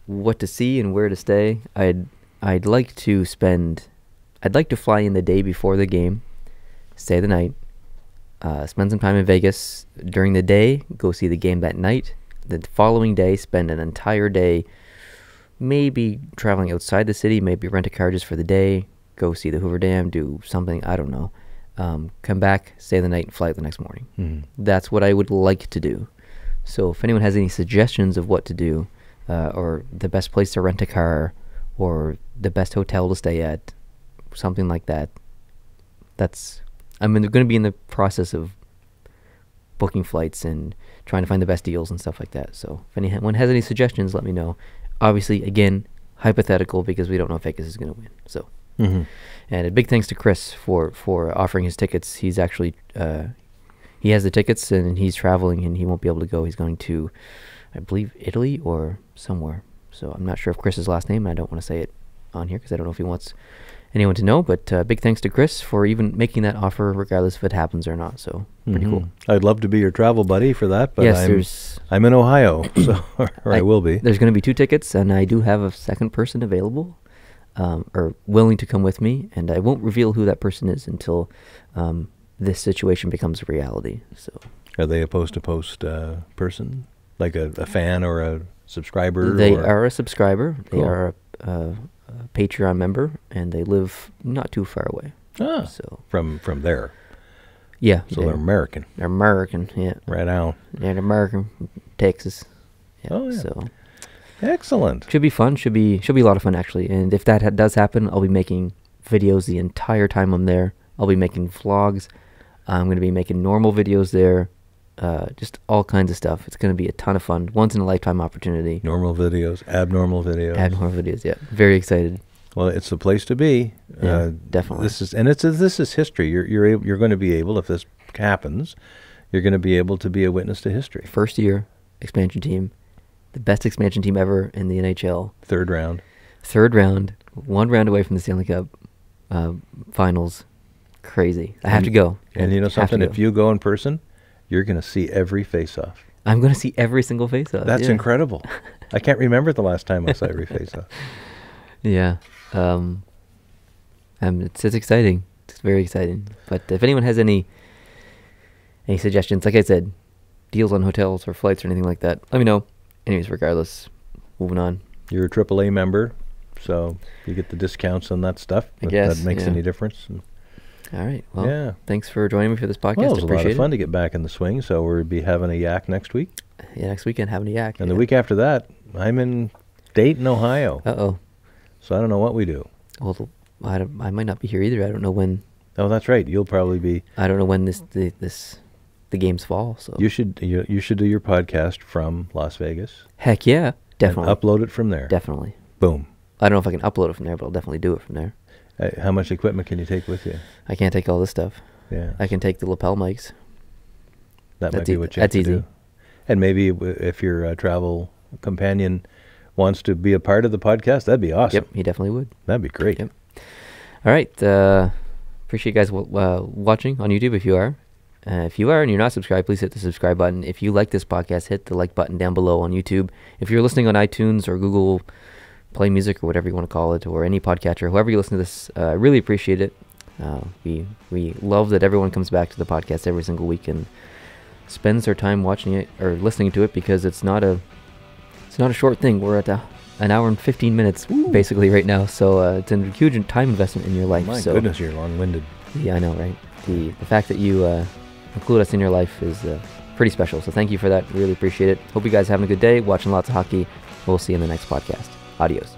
what to see and where to stay, I'd I'd like to spend, I'd like to fly in the day before the game, stay the night, uh, spend some time in Vegas during the day, go see the game that night. The following day, spend an entire day, maybe traveling outside the city, maybe rent a car just for the day, go see the Hoover Dam, do something I don't know. Um, come back, stay the night, and fly out the next morning. Mhm. That's what I would like to do. So if anyone has any suggestions of what to do, uh, or the best place to rent a car, or the best hotel to stay at, something like that, that's I'm going to be in the process of booking flights and trying to find the best deals and stuff like that. So if anyone has any suggestions, let me know. Obviously, again, hypothetical because we don't know if Vegas is going to win. So. Mhm. And a big thanks to Chris for for offering his tickets. He's actually uh, he has the tickets and he's traveling and he won't be able to go. He's going to, I believe, Italy or somewhere. So I'm not sure of Chris's last name. I don't want to say it on here because I don't know if he wants anyone to know. But uh, big thanks to Chris for even making that offer, regardless if it happens or not. So pretty Mhm. cool. I'd love to be your travel buddy for that, but yes, I'm there's I'm in Ohio, so or I, I- will be. There's going to be two tickets, and I do have a second person available, um, or willing to come with me. And I won't reveal who that person is until um, this situation becomes a reality. So Are they a post to post uh, person, like a, a fan or a subscriber? they or- are a subscriber. They are a, a, a Patreon member, and they live not too far away. ah, So from from there. yeah, So they're American, they're American. Yeah, right on. they're American, Texas. Yeah, Oh, yeah. So Excellent. should be fun. Should be should be a lot of fun actually. And if that ha- does happen, I'll be making videos the entire time I'm there. I'll be making vlogs. I'm going to be making normal videos there. Uh, just all kinds of stuff. It's going to be a ton of fun. Once in a lifetime opportunity. Normal videos, abnormal videos. More videos. Yeah, very excited. Well, it's the place to be. Yeah, Uh, definitely. This is and it's this is history. You're you're able, you're going to be able if this happens, you're going to be able to be a witness to history. First year expansion team, the best expansion team ever in the NHL. Third round. Third round, one round away from the Stanley Cup uh, finals. Crazy. I have And- to go. And you know something? If you go in person, you're going to see every face off. I'm going to see every single face off. That's yeah. incredible. I can't remember the last time I saw every face off. Yeah. Um, um, it's it's exciting. It's very exciting. But if anyone has any any suggestions, like I said, deals on hotels or flights or anything like that, let me know. Anyways, regardless, moving on. You're a AAA member, so you get the discounts on that stuff. I If guess, that makes yeah. any difference. And- All right. Well, Yeah. thanks for joining me for this podcast. well, it was a lot of fun to get back in the swing. So we'll be having a yak next week. Yeah, next weekend having a yak. and the week after that, I'm in Dayton, Ohio. Uh oh. So I don't know what we do. Well, I, don't- I might not be here either. I don't know when. Oh, that's right. You'll probably be. I don't know when this the, this the games fall. So You should you, you should do your podcast from Las Vegas. heck yeah, definitely upload it from there. Definitely. Boom. I don't know if I can upload it from there, but I'll definitely do it from there. Uh, how much equipment can you take with you? I can't take all this stuff. Yeah. I can take the lapel mics. That might That's be ea- what you have that's to easy. do. And maybe w- if your uh, travel companion wants to be a part of the podcast, that'd be awesome. Yep, he definitely would. That'd be great. Yep. All right. Uh, appreciate you guys w- uh, watching on YouTube if you are. Uh, if you are and you're not subscribed, please hit the subscribe button. If you like this podcast, hit the like button down below on YouTube. If you're listening on iTunes or Google play music or whatever you want to call it, or any podcatcher, whoever you listen to this, uh, I really appreciate it. Uh, we we love that everyone comes back to the podcast every single week and spends their time watching it or listening to it because it's not a it's not a short thing. We're at a, an hour and 15 minutes Ooh. basically right now, so uh, it's a huge time investment in your life. My so goodness, you're long-winded. yeah, I know, right? The the fact that you uh, include us in your life is uh, pretty special. So thank you for that. Really appreciate it. Hope you guys having a good day, watching lots of hockey. We'll see you in the next podcast. Adios.